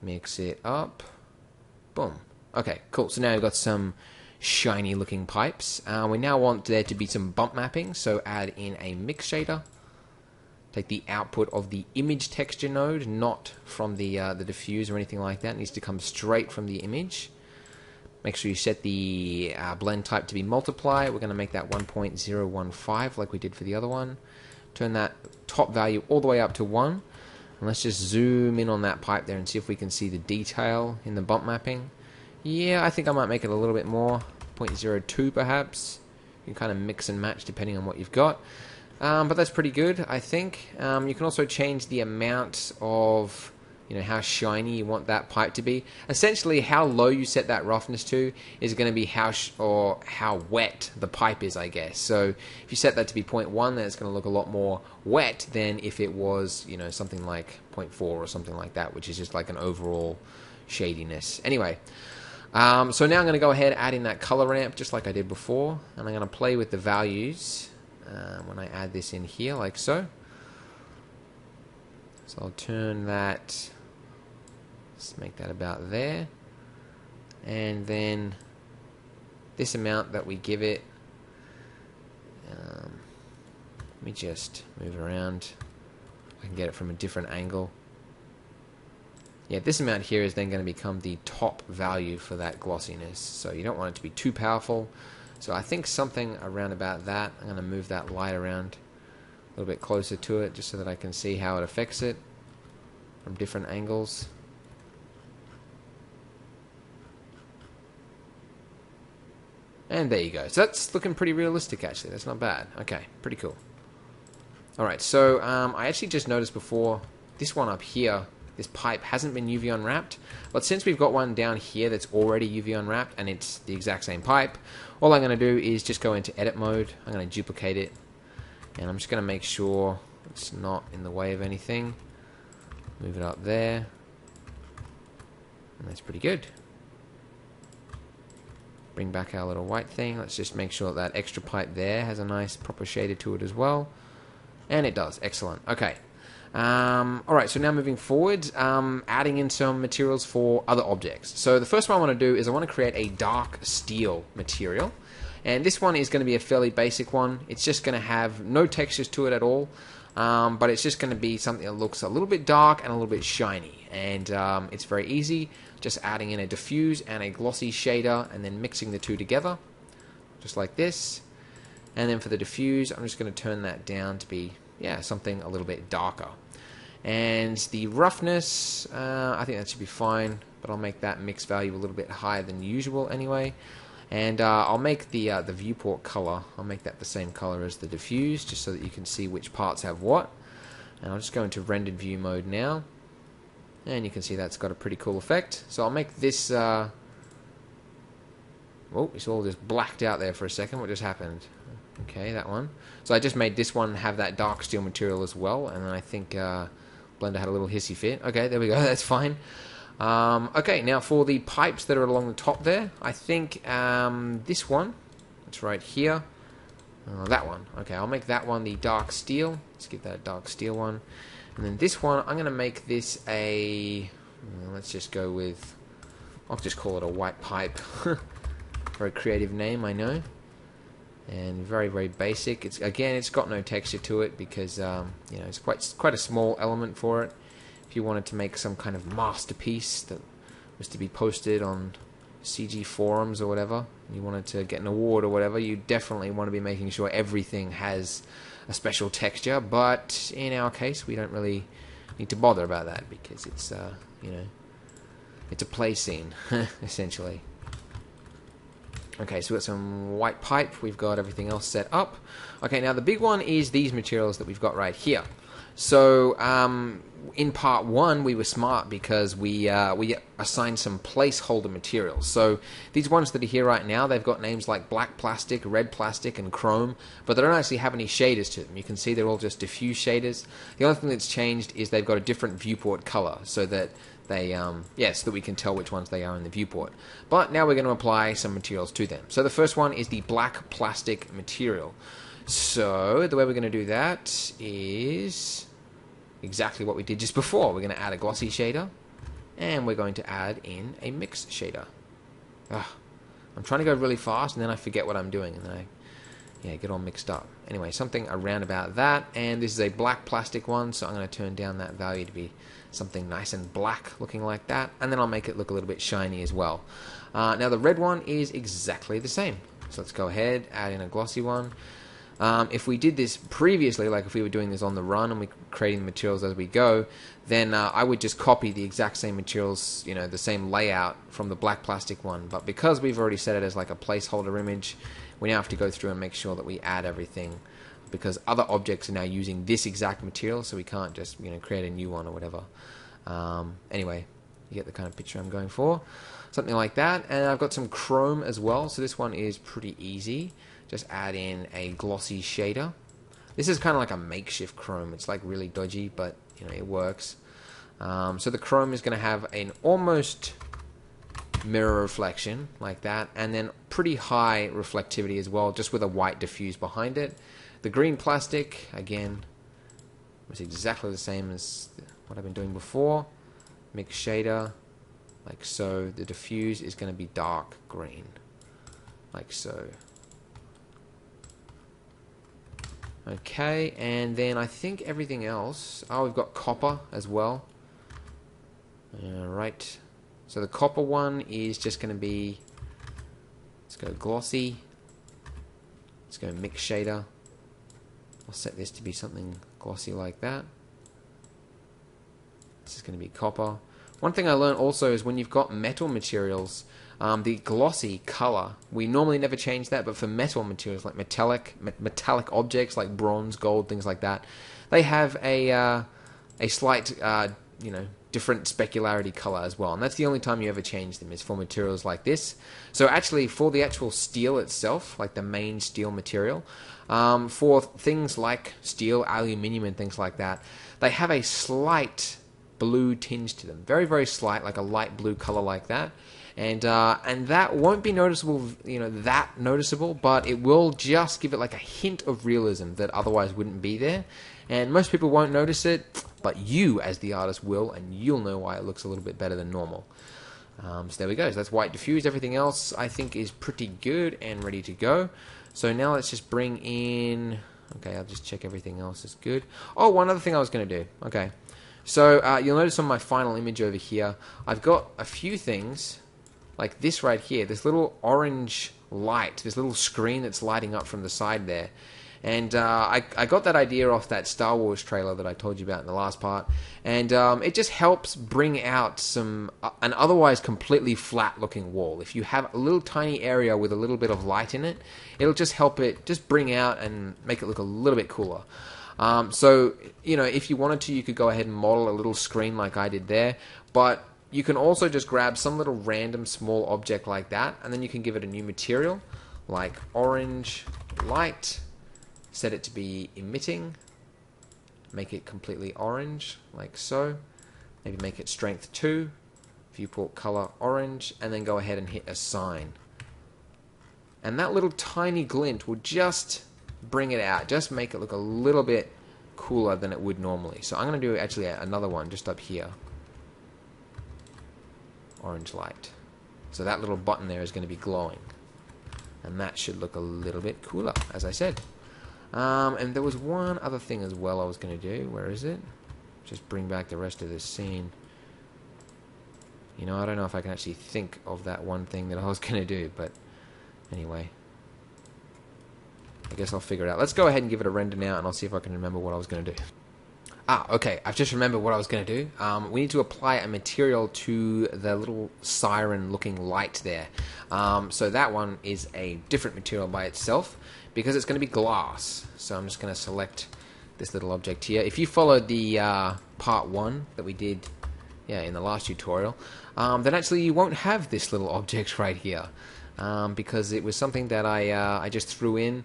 Mix it up. Boom. Okay, cool. So now we've got some shiny looking pipes. Uh, we now want there to be some bump mapping, so add in a mix shader. Take the output of the image texture node, not from the uh, the diffuse or anything like that. It needs to come straight from the image. Make sure you set the uh, blend type to be multiply. We're going to make that 1.015 like we did for the other one. Turn that top value all the way up to 1. And let's just zoom in on that pipe there and see if we can see the detail in the bump mapping. Yeah, I think I might make it a little bit more. 0.02 perhaps. You can kind of mix and match depending on what you've got. Um, but that's pretty good, I think. Um, you can also change the amount of, you know, how shiny you want that pipe to be. Essentially, how low you set that roughness to is going to be how sh- or how wet the pipe is, I guess. So if you set that to be 0.1, then it's going to look a lot more wet than if it was, you know, something like 0.4 or something like that, which is just like an overall shadiness. Anyway. Um, so now I'm going to go ahead and add in that color ramp just like I did before and I'm going to play with the values uh, when I add this in here like so. So I'll turn that, let's make that about there. And then this amount that we give it, um, let me just move around. I can get it from a different angle. Yeah, this amount here is then going to become the top value for that glossiness. So you don't want it to be too powerful. So I think something around about that. I'm going to move that light around a little bit closer to it just so that I can see how it affects it from different angles. And there you go. So that's looking pretty realistic actually. That's not bad. Okay, pretty cool. Alright, so um, I actually just noticed before this one up here this pipe hasn't been UV unwrapped, but since we've got one down here that's already UV unwrapped and it's the exact same pipe, all I'm going to do is just go into edit mode, I'm going to duplicate it, and I'm just going to make sure it's not in the way of anything. Move it up there, and that's pretty good. Bring back our little white thing, let's just make sure that, extra pipe there has a nice proper shader to it as well. And it does, excellent. Okay, um, all right, so now moving forward, um, adding in some materials for other objects. So the first one I want to do is I want to create a dark steel material. And this one is going to be a fairly basic one. It's just going to have no textures to it at all. Um, but it's just going to be something that looks a little bit dark and a little bit shiny. And um, it's very easy, just adding in a diffuse and a glossy shader and then mixing the two together, just like this. And then for the diffuse, I'm just going to turn that down to be yeah, something a little bit darker. And the roughness, uh, I think that should be fine, but I'll make that mix value a little bit higher than usual anyway. And uh, I'll make the uh, the viewport color, I'll make that the same color as the diffuse, just so that you can see which parts have what. And I'll just go into rendered view mode now. And you can see that's got a pretty cool effect. So I'll make this... Uh, oh, it's all just blacked out there for a second. What just happened? Okay, that one. So I just made this one have that dark steel material as well, and I think uh, Blender had a little hissy fit. Okay, there we go, that's fine. Um, okay, now for the pipes that are along the top there, I think um, this one, it's right here, uh, that one. Okay, I'll make that one the dark steel. Let's give that a dark steel one. And then this one, I'm going to make this a, let's just go with, I'll just call it a white pipe. Very creative name, I know and very very basic. It's again it's got no texture to it because um, you know it's quite quite a small element for it. If you wanted to make some kind of masterpiece that was to be posted on CG forums or whatever, you wanted to get an award or whatever, you definitely want to be making sure everything has a special texture. But in our case, we don't really need to bother about that because it's uh, you know it's a play scene essentially. Okay, so we've got some white pipe, we've got everything else set up. Okay, now the big one is these materials that we've got right here. So um, in part one, we were smart because we uh, we assigned some placeholder materials. So these ones that are here right now, they've got names like black plastic, red plastic, and chrome, but they don't actually have any shaders to them. You can see they're all just diffuse shaders. The only thing that's changed is they've got a different viewport color, so that they um, yeah, so that we can tell which ones they are in the viewport. But now we're going to apply some materials to them. So the first one is the black plastic material. So the way we're going to do that is exactly what we did just before. We're going to add a glossy shader, and we're going to add in a mix shader. Ugh, I'm trying to go really fast, and then I forget what I'm doing, and then I yeah, get all mixed up. Anyway, something around about that, and this is a black plastic one, so I'm going to turn down that value to be something nice and black looking like that, and then I'll make it look a little bit shiny as well. Uh, now the red one is exactly the same, so let's go ahead, add in a glossy one. Um, if we did this previously, like if we were doing this on the run and we're creating the materials as we go, then uh, I would just copy the exact same materials, you know, the same layout from the black plastic one. But because we've already set it as like a placeholder image, we now have to go through and make sure that we add everything because other objects are now using this exact material, so we can't just you know create a new one or whatever. Um, anyway, you get the kind of picture I'm going for. Something like that. And I've got some chrome as well, so this one is pretty easy. Just add in a glossy shader. This is kind of like a makeshift chrome. It's like really dodgy, but you know it works. Um, so the chrome is going to have an almost mirror reflection like that, and then pretty high reflectivity as well, just with a white diffuse behind it. The green plastic, again, was exactly the same as what I've been doing before. Mix shader, like so. The diffuse is going to be dark green, like so. Okay, and then I think everything else. Oh, we've got copper as well. Alright. So the copper one is just going to be. Let's go glossy. Let's go mix shader. I'll set this to be something glossy like that. This is going to be copper. One thing I learned also is when you've got metal materials, um, the glossy color, we normally never change that, but for metal materials like metallic me- metallic objects like bronze, gold, things like that, they have a uh, a slight uh, you know different specularity color as well, and that's the only time you ever change them is for materials like this. So actually, for the actual steel itself, like the main steel material, um, for things like steel, aluminium, and things like that, they have a slight blue tinge to them, very very slight, like a light blue color like that and uh, and that won't be noticeable, you know, that noticeable, but it will just give it like a hint of realism that otherwise wouldn't be there. And most people won't notice it, but you, as the artist, will, and you'll know why it looks a little bit better than normal. Um, so there we go. So that's white diffused. Everything else I think is pretty good and ready to go. So now let's just bring in. Okay, I'll just check everything else is good. Oh, one other thing I was going to do. Okay. So uh, you'll notice on my final image over here, I've got a few things like this right here, this little orange light, this little screen that's lighting up from the side there. And uh, I, I got that idea off that Star Wars trailer that I told you about in the last part, and um, it just helps bring out some uh, an otherwise completely flat looking wall. If you have a little tiny area with a little bit of light in it, it'll just help it just bring out and make it look a little bit cooler. Um, so you know, if you wanted to, you could go ahead and model a little screen like I did there, but you can also just grab some little random small object like that, and then you can give it a new material, like orange light, set it to be emitting, make it completely orange, like so, maybe make it strength 2, viewport color orange, and then go ahead and hit assign. And that little tiny glint will just bring it out, just make it look a little bit cooler than it would normally. So I'm going to do actually another one just up here orange light. So that little button there is going to be glowing. And that should look a little bit cooler, as I said. Um, and there was one other thing as well I was going to do. Where is it? Just bring back the rest of this scene. You know, I don't know if I can actually think of that one thing that I was going to do, but anyway. I guess I'll figure it out. Let's go ahead and give it a render now, and I'll see if I can remember what I was going to do. Ah, okay. I've just remembered what I was going to do. Um, we need to apply a material to the little siren-looking light there. Um, so that one is a different material by itself because it's going to be glass. So I'm just going to select this little object here. If you followed the uh, part one that we did, yeah, in the last tutorial, um, then actually you won't have this little object right here um, because it was something that I uh, I just threw in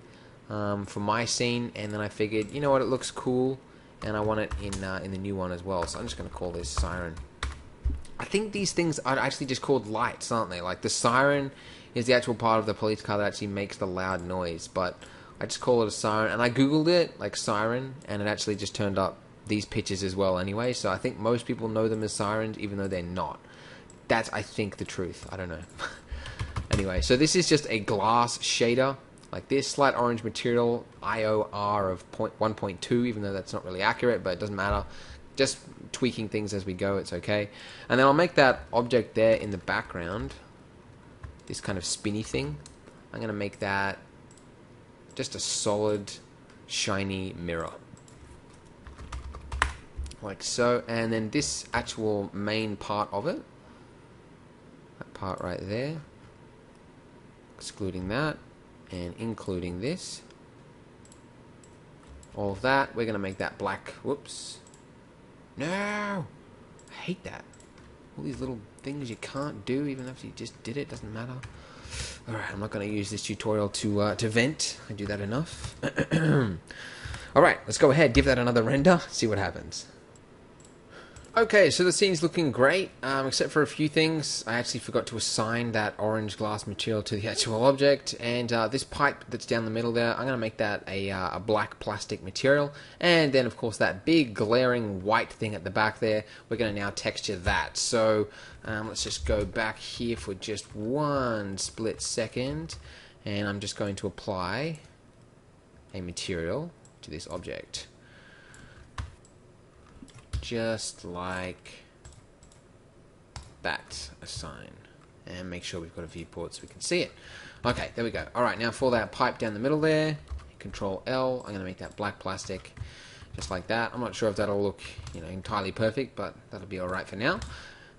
um, for my scene, and then I figured, you know what, it looks cool and I want it in uh, in the new one as well. So I'm just going to call this siren. I think these things are actually just called lights, aren't they? Like the siren is the actual part of the police car that actually makes the loud noise, but I just call it a siren. And I googled it like siren, and it actually just turned up these pictures as well. Anyway, so I think most people know them as sirens, even though they're not. That's I think the truth. I don't know. anyway, so this is just a glass shader like this slight orange material IOR of 1.2 even though that's not really accurate but it doesn't matter. Just tweaking things as we go it's okay. And then I'll make that object there in the background this kind of spinny thing. I'm gonna make that just a solid shiny mirror. Like so and then this actual main part of it that part right there excluding that and including this. all of that. We're to make that black. Whoops. No! I hate that. All these little things you can't do, even if you just did it, doesn't matter. Alright, I'm not to use this tutorial to, uh, to vent. I do that enough. Alright, let's go ahead, give that another render, see what happens. Okay, so the scene's looking great, um, except for a few things. I actually forgot to assign that orange glass material to the actual object, and uh, this pipe that's down the middle there, I'm going to make that a, uh, a, black plastic material, and then of course that big glaring white thing at the back there, we're going to now texture that. So um, let's just go back here for just one split second, and I'm just going to apply a material to this object just like that assign and make sure we've got a viewport so we can see it. Okay there we go. Alright now for that pipe down the middle there control L I'm gonna make that black plastic just like that. I'm not sure if that'll look you know entirely perfect but that'll be alright for now.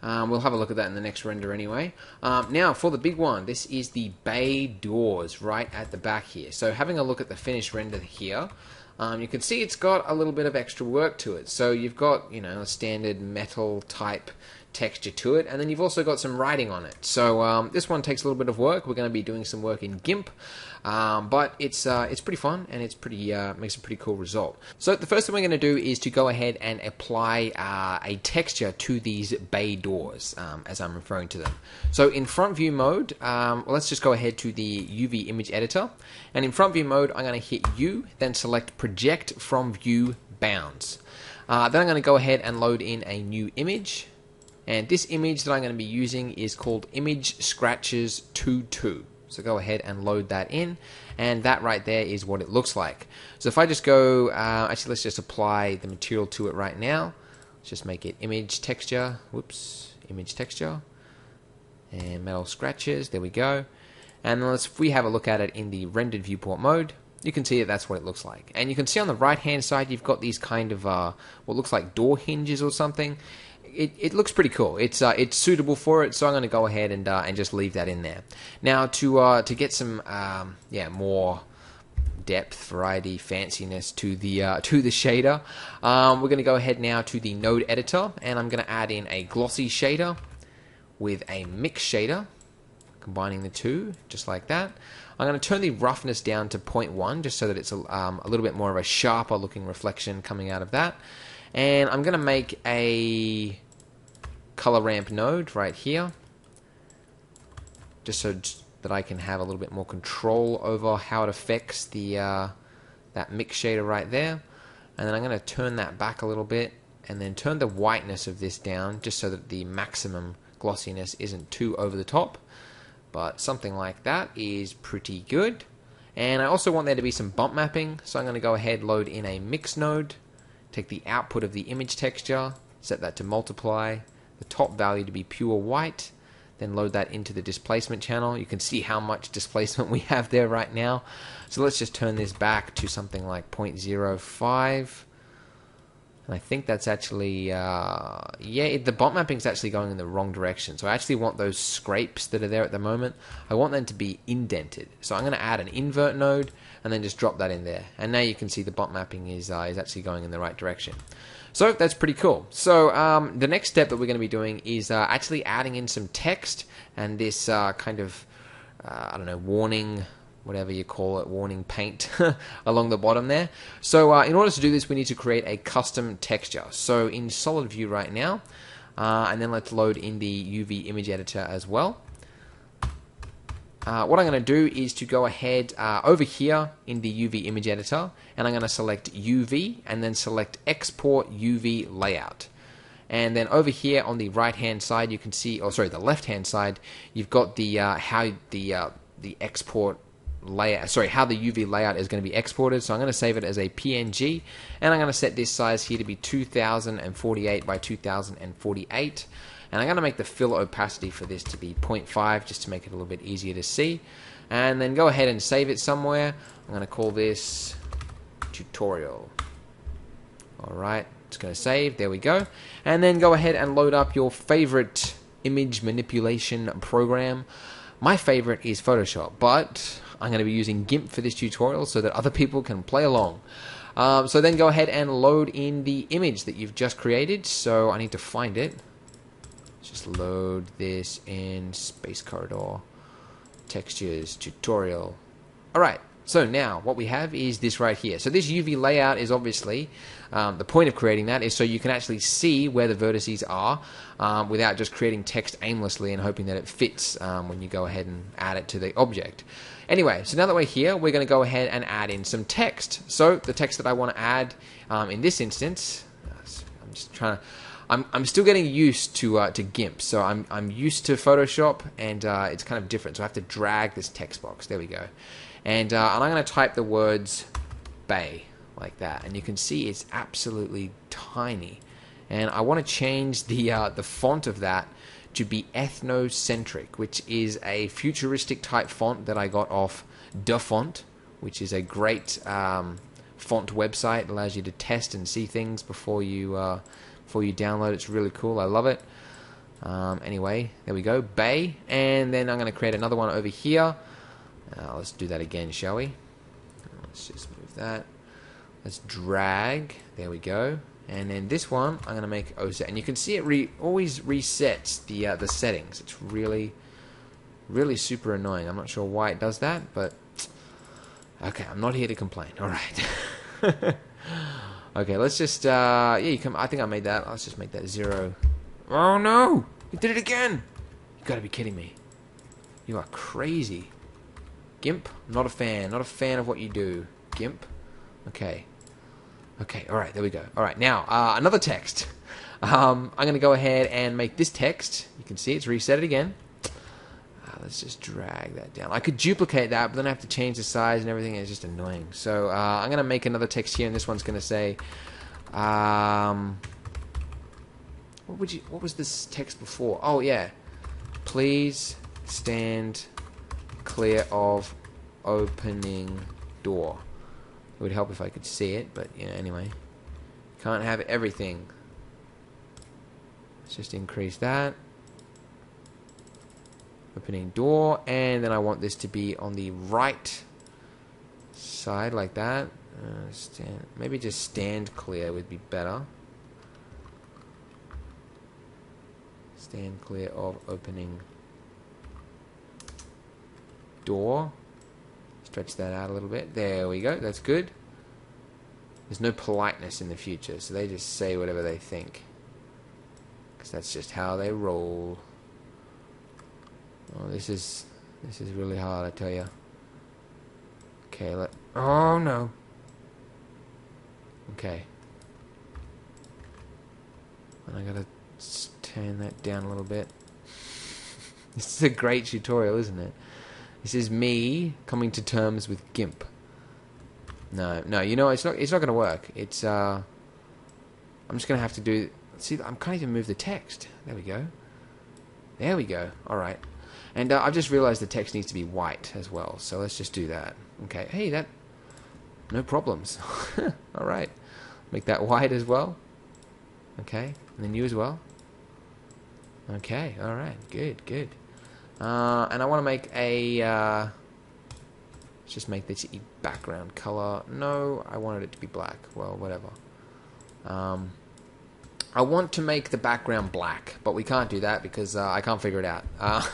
Um, we'll have a look at that in the next render anyway. Um, now, for the big one, this is the bay doors right at the back here. So having a look at the finished render here, um, you can see it's got a little bit of extra work to it. So you've got, you know, a standard metal type texture to it, and then you've also got some writing on it. So um, this one takes a little bit of work. We're going to be doing some work in GIMP, um, but it's uh, it's pretty fun and it's pretty uh, makes a pretty cool result. So the first thing we're going to do is to go ahead and apply uh, a texture to these bay doors, um, as I'm referring to them. So in front view mode, um, let's just go ahead to the UV image editor, and in front view mode, I'm going to hit U, then select Project from View Bounds. Uh, then I'm going to go ahead and load in a new image. And this image that I'm going to be using is called Image Scratches 22. So go ahead and load that in, and that right there is what it looks like. So if I just go, uh, actually let's just apply the material to it right now. Let's just make it image texture, whoops, image texture, and metal scratches, there we go. And let's, if we have a look at it in the rendered viewport mode, you can see that that's what it looks like. And you can see on the right hand side, you've got these kind of, uh, what looks like door hinges or something it, it looks pretty cool. It's uh, it's suitable for it, so I'm going to go ahead and uh, and just leave that in there. Now to uh, to get some um, yeah more depth, variety, fanciness to the uh, to the shader, um, we're going to go ahead now to the node editor, and I'm going to add in a glossy shader with a mix shader, combining the two just like that. I'm going to turn the roughness down to 0.1 just so that it's a, um, a little bit more of a sharper looking reflection coming out of that. And I'm going to make a color ramp node right here just so that I can have a little bit more control over how it affects the uh, that mix shader right there. And then I'm going to turn that back a little bit and then turn the whiteness of this down just so that the maximum glossiness isn't too over the top. But something like that is pretty good. And I also want there to be some bump mapping so I'm going to go ahead load in a mix node take the output of the image texture set that to multiply the top value to be pure white, then load that into the displacement channel. You can see how much displacement we have there right now. So let's just turn this back to something like 0.05. And I think that's actually, uh, yeah, it, the bump mapping is actually going in the wrong direction. So I actually want those scrapes that are there at the moment, I want them to be indented. So I'm going to add an invert node and then just drop that in there. And now you can see the bump mapping is, uh, is actually going in the right direction. So that's pretty cool. So um, the next step that we're going to be doing is uh, actually adding in some text and this uh, kind of, uh, I don't know, warning, whatever you call it, warning paint along the bottom there. So uh, in order to do this, we need to create a custom texture. So in Solid View right now, uh, and then let's load in the UV image editor as well. Uh, what I'm going to do is to go ahead uh, over here in the UV image editor and I'm going to select UV and then select export UV layout. And then over here on the right hand side you can see, or sorry, the left hand side, you've got the uh, how the uh, the export layout, sorry, how the UV layout is going to be exported. So I'm going to save it as a PNG and I'm going to set this size here to be 2048 by 2048. And I'm going to make the fill opacity for this to be 0.5 just to make it a little bit easier to see. And then go ahead and save it somewhere. I'm going to call this tutorial. Alright, it's going to save. There we go. And then go ahead and load up your favorite image manipulation program. My favorite is Photoshop, but I'm going to be using GIMP for this tutorial so that other people can play along. Um, so then go ahead and load in the image that you've just created. So I need to find it. Just load this in Space Corridor textures tutorial. All right. So now what we have is this right here. So this UV layout is obviously um, the point of creating that is so you can actually see where the vertices are um, without just creating text aimlessly and hoping that it fits um, when you go ahead and add it to the object. Anyway, so now that we're here, we're going to go ahead and add in some text. So the text that I want to add um, in this instance, I'm just trying to. I'm, I'm still getting used to uh, to GIMP, so I'm I'm used to Photoshop, and uh, it's kind of different. So I have to drag this text box. There we go, and uh, and I'm going to type the words "bay" like that, and you can see it's absolutely tiny. And I want to change the uh, the font of that to be ethnocentric, which is a futuristic type font that I got off DaFont, which is a great um, font website. It allows you to test and see things before you you download. It's really cool. I love it. Um, anyway, there we go, Bay, and then I'm going to create another one over here. Uh, let's do that again, shall we? Let's just move that. Let's drag. There we go. And then this one, I'm going to make OSET. And you can see it re always resets the uh, the settings. It's really, really super annoying. I'm not sure why it does that, but okay, I'm not here to complain. All right. okay, let's just, uh, yeah, you can, I think I made that. Let's just make that zero. Oh no! You did it again! You gotta be kidding me. You are crazy. Gimp, not a fan. Not a fan of what you do. Gimp. Okay. Okay, alright, there we go. Alright, now, uh, another text. Um, I'm going to go ahead and make this text. You can see it's reset it again. Let's just drag that down. I could duplicate that, but then I have to change the size and everything. It's just annoying. So uh, I'm going to make another text here, and this one's going to say, um, what would you? What was this text before? Oh yeah, please stand clear of opening door. It would help if I could see it, but know, anyway. Can't have everything. Let's just increase that. Opening door, and then I want this to be on the right side like that. Uh, stand, maybe just stand clear would be better. Stand clear of opening door. Stretch that out a little bit. There we go. That's good. There's no politeness in the future, so they just say whatever they think. Because that's just how they roll. Oh, this is this is really hard, I tell you. Okay, let. Oh no. Okay. And I gotta turn that down a little bit. this is a great tutorial, isn't it? This is me coming to terms with GIMP. No, no, you know it's not. It's not going to work. It's. Uh, I'm just going to have to do. See, I can't even move the text. There we go. There we go. All right. And uh, I've just realized the text needs to be white as well. So let's just do that. Okay. Hey, that. No problems. all right. Make that white as well. Okay. And then you as well. Okay. All right. Good. Good. Uh, and I want to make a... Uh, let's just make this a background color. No, I wanted it to be black. Well, whatever. Um, I want to make the background black, but we can't do that because uh, I can't figure it out.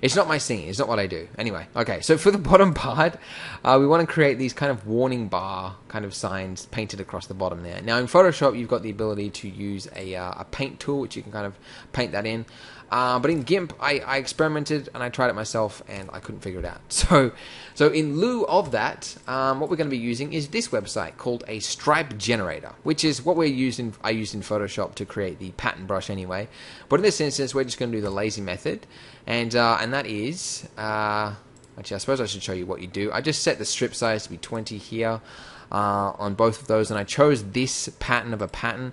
It's not my scene. It's not what I do. Anyway, okay. So for the bottom part, uh, we want to create these kind of warning bar kind of signs painted across the bottom there. Now in Photoshop, you've got the ability to use a, uh, a paint tool, which you can kind of paint that in. Uh, but in GIMP, I, I, experimented and I tried it myself, and I couldn't figure it out. So, so in lieu of that, um, what we're going to be using is this website called a stripe generator, which is what we're using. I used in Photoshop to create the pattern brush anyway. But in this instance, we're just going to do the lazy method, and uh, and that is. Uh, actually, I suppose I should show you what you do. I just set the strip size to be 20 here uh, on both of those, and I chose this pattern of a pattern.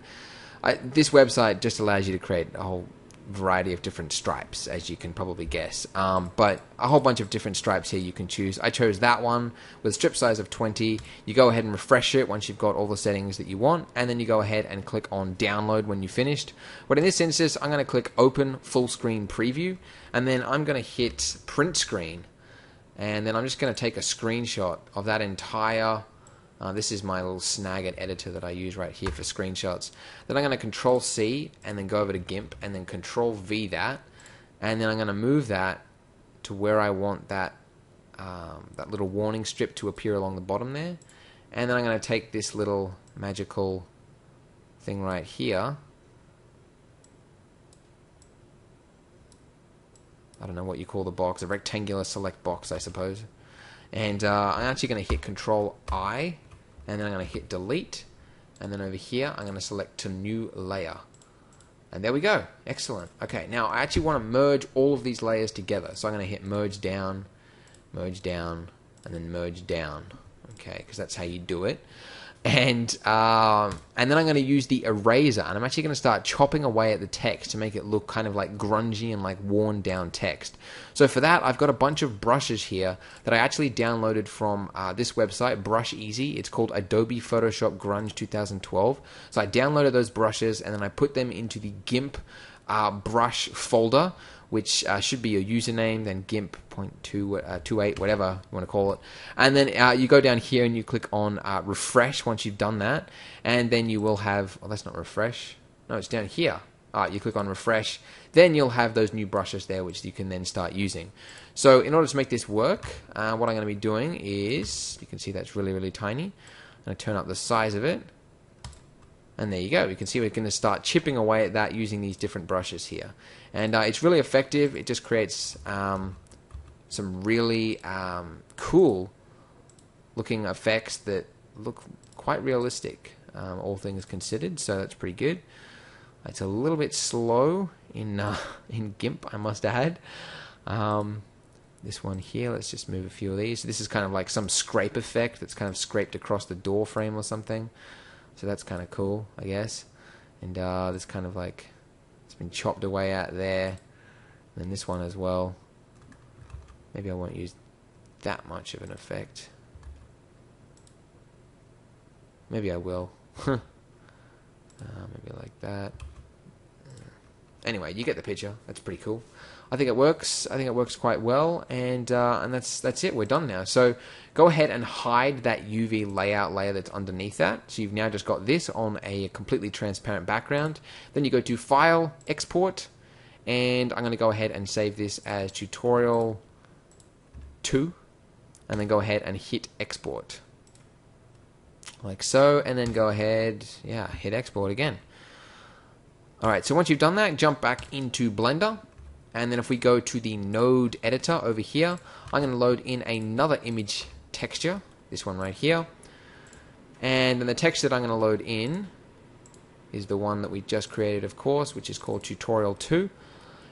I, this website just allows you to create a whole variety of different stripes, as you can probably guess. Um, but a whole bunch of different stripes here you can choose. I chose that one with strip size of 20. You go ahead and refresh it once you've got all the settings that you want, and then you go ahead and click on download when you've finished. But in this instance, I'm going to click open full screen preview, and then I'm going to hit print screen, and then I'm just going to take a screenshot of that entire Uh, this is my little Snagit editor that I use right here for screenshots. Then I'm going to Control C and then go over to GIMP and then Control V that, and then I'm going to move that to where I want that um, that little warning strip to appear along the bottom there, and then I'm going to take this little magical thing right here. I don't know what you call the box, a rectangular select box, I suppose. And uh, I'm actually going to hit Control I and then I'm going to hit delete. And then over here I'm going to select to new layer. And there we go. Excellent. Okay now I actually want to merge all of these layers together. So I'm going to hit merge down merge down and then merge down. Okay because that's how you do it and um, and then I'm going to use the eraser, and I'm actually going to start chopping away at the text to make it look kind of like grungy and like worn down text. So for that, I've got a bunch of brushes here that I actually downloaded from uh, this website, Brusheezy. It's called Adobe Photoshop Grunge 2012. So I downloaded those brushes and then I put them into the GIMP uh, brush folder which uh, should be your username, then GIMP point two uh, whatever you want to call it, and then uh, you go down here and you click on uh, refresh once you've done that, and then you will have. Oh, that's not refresh. No, it's down here. Uh, you click on refresh, then you'll have those new brushes there, which you can then start using. So, in order to make this work, uh, what I'm going to be doing is you can see that's really really tiny. I'm going to turn up the size of it. And there you go. You can see we're going to start chipping away at that using these different brushes here. And uh, it's really effective. It just creates um, some really um, cool looking effects that look quite realistic, um, all things considered. So that's pretty good. It's a little bit slow in uh, in GIMP, I must add. Um, this one here, let's just move a few of these. This is kind of like some scrape effect that's kind of scraped across the door frame or something. So that's kind of cool, I guess. And uh, this kind of like it's been chopped away out there. And then this one as well. Maybe I won't use that much of an effect. Maybe I will. uh, maybe like that. Anyway, you get the picture. That's pretty cool. I think it works. I think it works quite well, and uh, and that's that's it. We're done now. So go ahead and hide that UV layout layer that's underneath that. So you've now just got this on a completely transparent background. Then you go to File, Export, and I'm going to go ahead and save this as tutorial two, and then go ahead and hit Export, like so, and then go ahead, yeah, hit Export again. Alright, so once you've done that, jump back into Blender and then if we go to the node editor over here, I'm going to load in another image texture, this one right here. And then the text that I'm going to load in is the one that we just created, of course, which is called tutorial 2.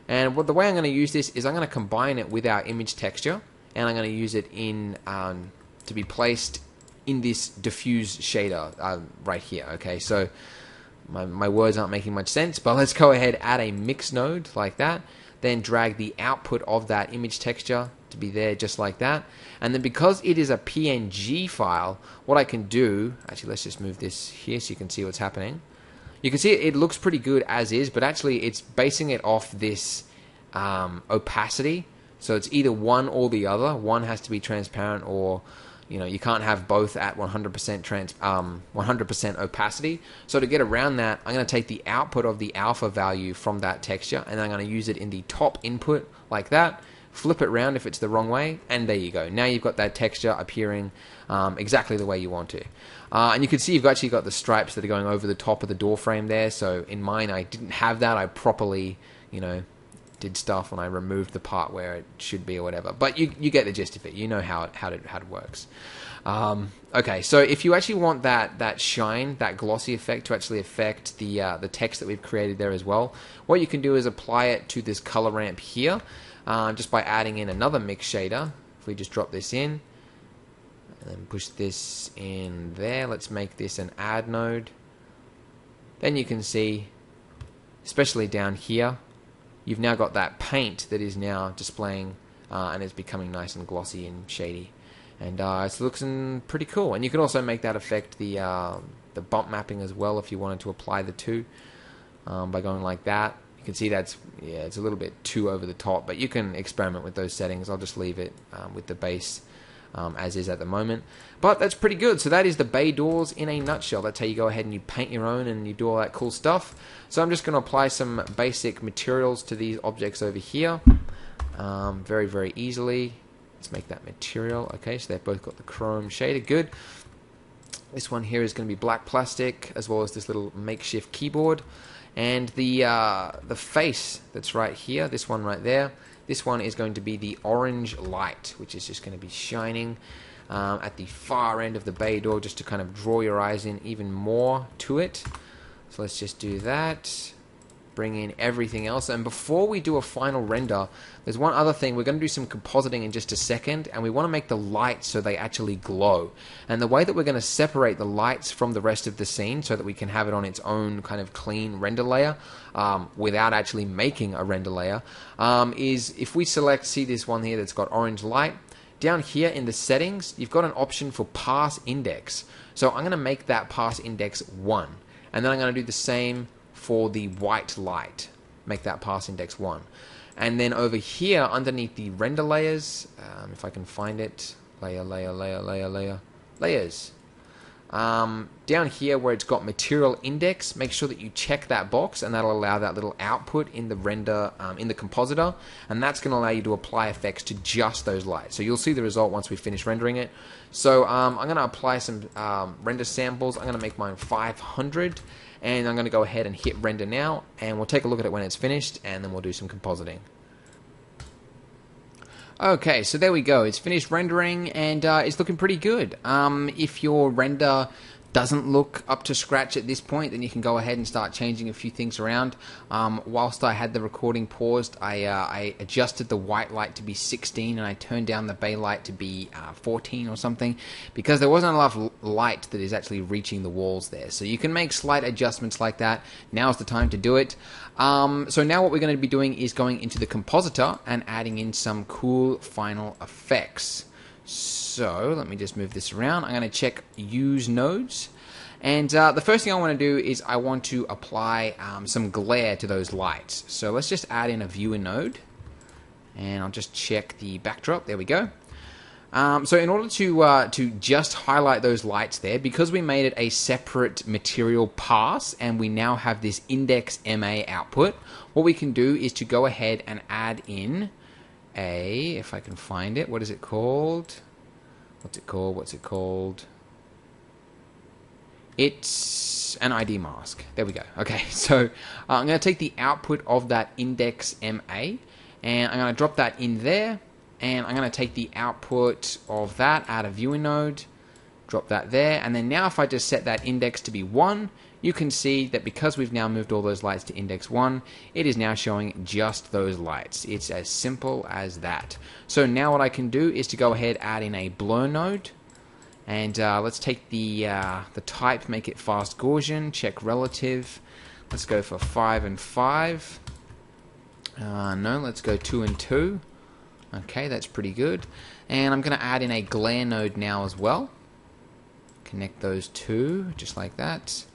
And what the way I'm going to use this is I'm going to combine it with our image texture, and I'm going to use it in um, to be placed in this diffuse shader uh, right here. Okay, so my, my words aren't making much sense, but let's go ahead add a mix node like that then drag the output of that image texture to be there just like that. And then because it is a PNG file, what I can do, actually let's just move this here so you can see what's happening. You can see it, looks pretty good as is, but actually it's basing it off this um, opacity. So it's either one or the other. One has to be transparent or you know you can't have both at 100% trans um, 100% opacity. So to get around that i'm going to take the output of the alpha value from that texture and i'm going to use it in the top input like that flip it around if it's the wrong way and there you go. Now you've got that texture appearing um, exactly the way you want to. Uh, and you can see you've actually got the stripes that are going over the top of the door frame there. So in mine i didn't have that. I properly you know did stuff and I removed the part where it should be or whatever. But you you get the gist of it. You know how it how it how it works. Um, okay, so if you actually want that that shine, that glossy effect to actually affect the uh, the text that we've created there as well, what you can do is apply it to this color ramp here, uh, just by adding in another mix shader. If we just drop this in and then push this in there, let's make this an add node. Then you can see, especially down here, you've now got that paint that is now displaying uh, and is becoming nice and glossy and shady. And uh, it's looking pretty cool. And you can also make that affect the uh, the bump mapping as well if you wanted to apply the two um, by going like that. You can see that's yeah, it's a little bit too over the top, but you can experiment with those settings. I'll just leave it um, with the base um, as is at the moment. But that's pretty good. So that is the bay doors in a nutshell. That's how you go ahead and you paint your own and you do all that cool stuff. So I'm just going to apply some basic materials to these objects over here. Um, very, very easily. Let's make that material. Okay, so they've both got the chrome shader. Good. This one here is going to be black plastic, as well as this little makeshift keyboard. And the uh, the face that's right here, this one right there, this one is going to be the orange light, which is just going to be shining um, at the far end of the bay door, just to kind of draw your eyes in even more to it. So let's just do that bring in everything else. And before we do a final render, there's one other thing. We're going to do some compositing in just a second, and we want to make the lights so they actually glow. And the way that we're going to separate the lights from the rest of the scene so that we can have it on its own kind of clean render layer um, without actually making a render layer um, is if we select, see this one here that's got orange light, down here in the settings, you've got an option for pass index. So I'm going to make that pass index 1. And then I'm going to do the same for the white light. Make that pass index 1. And then over here, underneath the render layers, um, if I can find it, layer, layer, layer, layer, layer, layers. Um, down here where it's got material index, make sure that you check that box and that'll allow that little output in the render, um, in the compositor, and that's going to allow you to apply effects to just those lights. So you'll see the result once we finish rendering it. So um, I'm going to apply some um, render samples. I'm going to make mine 500 and I'm going to go ahead and hit render now and we'll take a look at it when it's finished and then we'll do some compositing. Okay, so there we go. It's finished rendering and uh, it's looking pretty good. Um, if your render doesn't look up to scratch at this point, then you can go ahead and start changing a few things around. Um, whilst I had the recording paused, I, uh, I, adjusted the white light to be 16 and I turned down the bay light to be uh, 14 or something because there wasn't enough light that is actually reaching the walls there. So you can make slight adjustments like that. Now's the time to do it. Um, so now what we're going to be doing is going into the compositor and adding in some cool final effects. So let me just move this around. I'm going to check use nodes. And uh, the first thing I want to do is I want to apply um, some glare to those lights. So let's just add in a viewer node. And I'll just check the backdrop. There we go. Um, so in order to uh, to just highlight those lights there, because we made it a separate material pass and we now have this index MA output, what we can do is to go ahead and add in a, if I can find it, what is it called? What's it called? What's it called? It's an ID mask. There we go. Okay, so uh, I'm going to take the output of that index MA and I'm going to drop that in there and I'm going to take the output of that, out of viewing node, drop that there, and then now if I just set that index to be 1, you can see that because we've now moved all those lights to index 1, it is now showing just those lights. It's as simple as that. So now what I can do is to go ahead add in a blur node, and uh, let's take the, uh, the type, make it fast Gaussian, check relative, let's go for 5 and 5, uh, no, let's go 2 and 2, okay, that's pretty good, and I'm going to add in a glare node now as well, connect those two, just like that,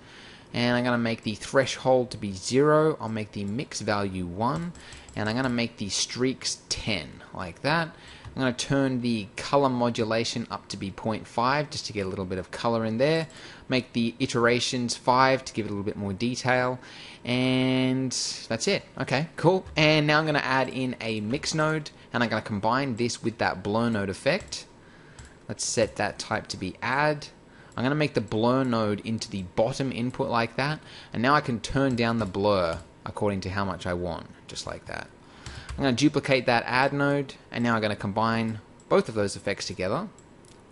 and I'm going to make the threshold to be 0, I'll make the mix value 1, and I'm going to make the streaks 10, like that. I'm going to turn the color modulation up to be 0.5 just to get a little bit of color in there. Make the iterations 5 to give it a little bit more detail. And that's it. Okay, cool. And now I'm going to add in a mix node and I'm going to combine this with that blur node effect. Let's set that type to be add. I'm going to make the blur node into the bottom input like that, and now I can turn down the blur according to how much I want, just like that. I'm going to duplicate that add node, and now I'm going to combine both of those effects together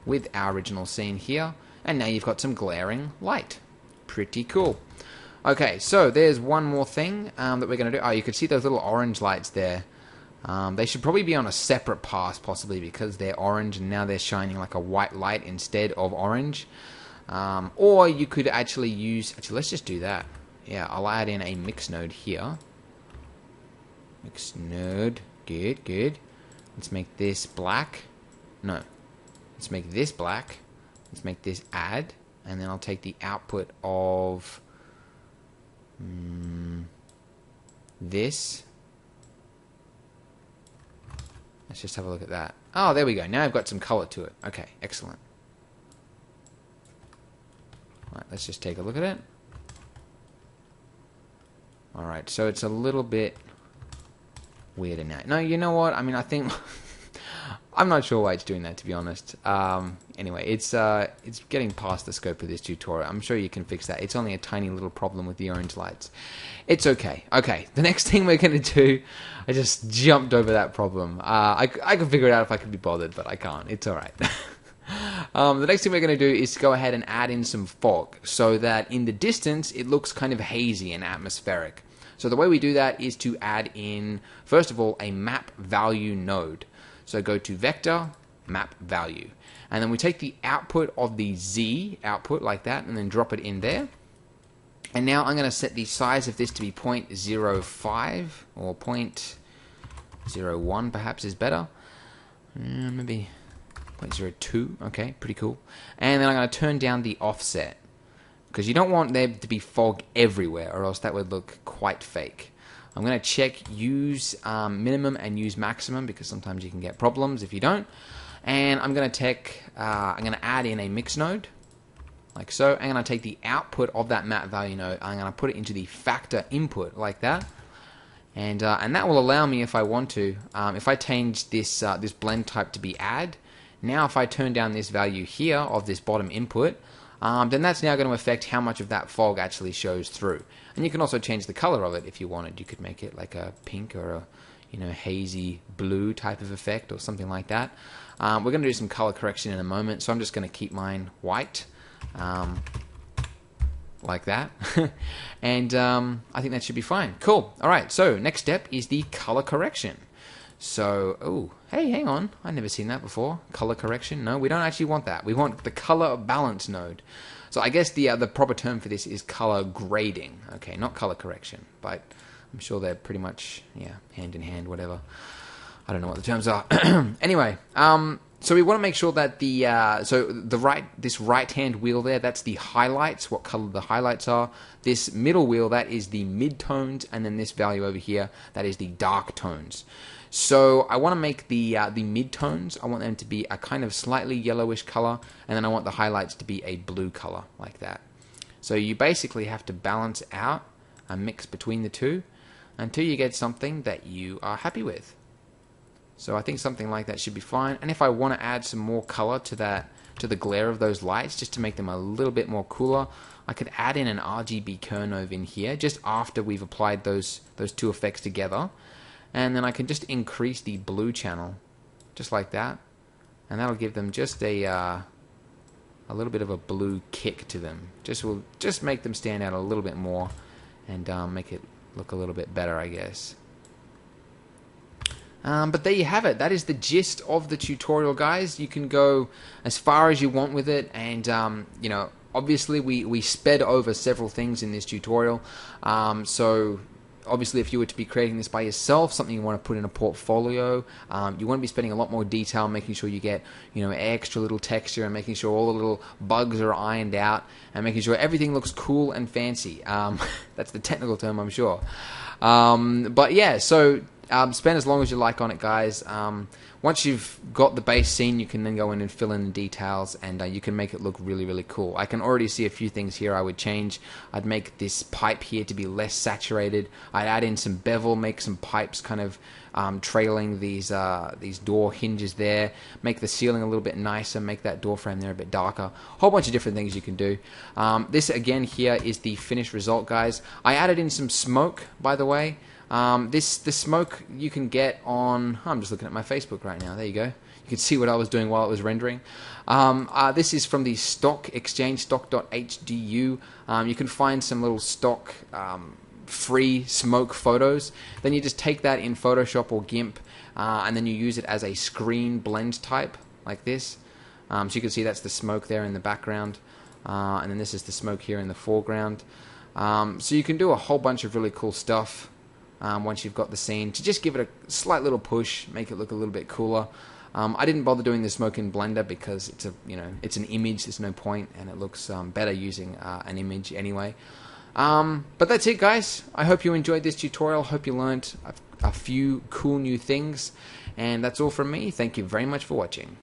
with our original scene here, and now you've got some glaring light. Pretty cool. Okay, so there's one more thing um, that we're going to do. Oh, you can see those little orange lights there. Um, they should probably be on a separate pass, possibly because they're orange and now they're shining like a white light instead of orange. Um, or you could actually use, actually let's just do that. Yeah, I'll add in a mix node here. Mix node, good, good. Let's make this black. No, let's make this black. Let's make this add, and then I'll take the output of um, this. Let's just have a look at that. Oh, there we go. Now I've got some color to it. Okay, excellent. All right, let's just take a look at it. All right, so it's a little bit weirder now. No, you know what? I mean, I think I'm not sure why it's doing that, to be honest. Um, anyway, it's uh, it's getting past the scope of this tutorial. I'm sure you can fix that. It's only a tiny little problem with the orange lights. It's okay. Okay, the next thing we're going to do, I just jumped over that problem. Uh, I, I could figure it out if I could be bothered, but I can't. It's all right. Um, the next thing we're going to do is go ahead and add in some fog so that in the distance it looks kind of hazy and atmospheric. So the way we do that is to add in, first of all, a map value node. So go to vector, map value. And then we take the output of the Z output like that and then drop it in there. And now I'm going to set the size of this to be 0.05 or 0.01 perhaps is better. Uh, maybe 0.02. Okay, pretty cool. And then I'm going to turn down the offset because you don't want there to be fog everywhere or else that would look quite fake. I'm going to check use um, minimum and use maximum because sometimes you can get problems if you don't. And I'm going to take, uh, I'm going to add in a mix node like so. And I'm going to take the output of that map value node. I'm going to put it into the factor input like that. And, uh, and that will allow me if I want to, um, if I change this, uh, this blend type to be add, now if I turn down this value here of this bottom input, um, then that's now going to affect how much of that fog actually shows through. And you can also change the color of it if you wanted. You could make it like a pink or a you know hazy blue type of effect or something like that. Um, we're going to do some color correction in a moment, so I'm just going to keep mine white. Um, like that. and um, I think that should be fine. Cool. All right, so next step is the color correction. So, oh, hey, hang on. I've never seen that before. Color correction? No, we don't actually want that. We want the color balance node. So I guess the uh, the proper term for this is color grading. Okay, not color correction, but I'm sure they're pretty much yeah hand in hand, whatever. I don't know what the terms are. anyway, um, so we want to make sure that the uh, so the right this right hand wheel there that's the highlights what color the highlights are this middle wheel that is the mid tones and then this value over here that is the dark tones so I want to make the uh, the mid tones I want them to be a kind of slightly yellowish color and then I want the highlights to be a blue color like that. So you basically have to balance out a mix between the two until you get something that you are happy with. So I think something like that should be fine. And if I want to add some more color to that, to the glare of those lights, just to make them a little bit more cooler, I could add in an RGB curve node in here just after we've applied those those two effects together, and then I can just increase the blue channel, just like that, and that'll give them just a uh, a little bit of a blue kick to them. Just will just make them stand out a little bit more, and um, make it look a little bit better, I guess. Um, but there you have it. That is the gist of the tutorial, guys. You can go as far as you want with it, and um, you know, obviously we we sped over several things in this tutorial. Um, so obviously if you were to be creating this by yourself something you want to put in a portfolio um, you want to be spending a lot more detail making sure you get you know extra little texture and making sure all the little bugs are ironed out and making sure everything looks cool and fancy. Um, that's the technical term i'm sure. Um, but yeah so um, spend as long as you like on it, guys. Um, once you've got the base scene, you can then go in and fill in the details, and uh, you can make it look really, really cool. I can already see a few things here I would change. I'd make this pipe here to be less saturated. I'd add in some bevel, make some pipes kind of um, trailing these uh, these door hinges there. Make the ceiling a little bit nicer. Make that door frame there a bit darker. Whole bunch of different things you can do. Um, this again here is the finished result, guys. I added in some smoke, by the way. Um, this the smoke you can get on. I'm just looking at my Facebook right now. There you go. You can see what I was doing while it was rendering. Um, uh, this is from the stock exchange stock.hdu. Um, you can find some little stock um, free smoke photos. Then you just take that in Photoshop or GIMP, uh, and then you use it as a screen blend type like this. Um, so you can see that's the smoke there in the background, uh, and then this is the smoke here in the foreground. Um, so you can do a whole bunch of really cool stuff um, once you've got the scene to just give it a slight little push, make it look a little bit cooler. Um, I didn't bother doing the smoke in Blender because it's a you know it's an image. There's no point, and it looks um, better using uh, an image anyway. Um, but that's it, guys. I hope you enjoyed this tutorial. Hope you learned a, a few cool new things. And that's all from me. Thank you very much for watching.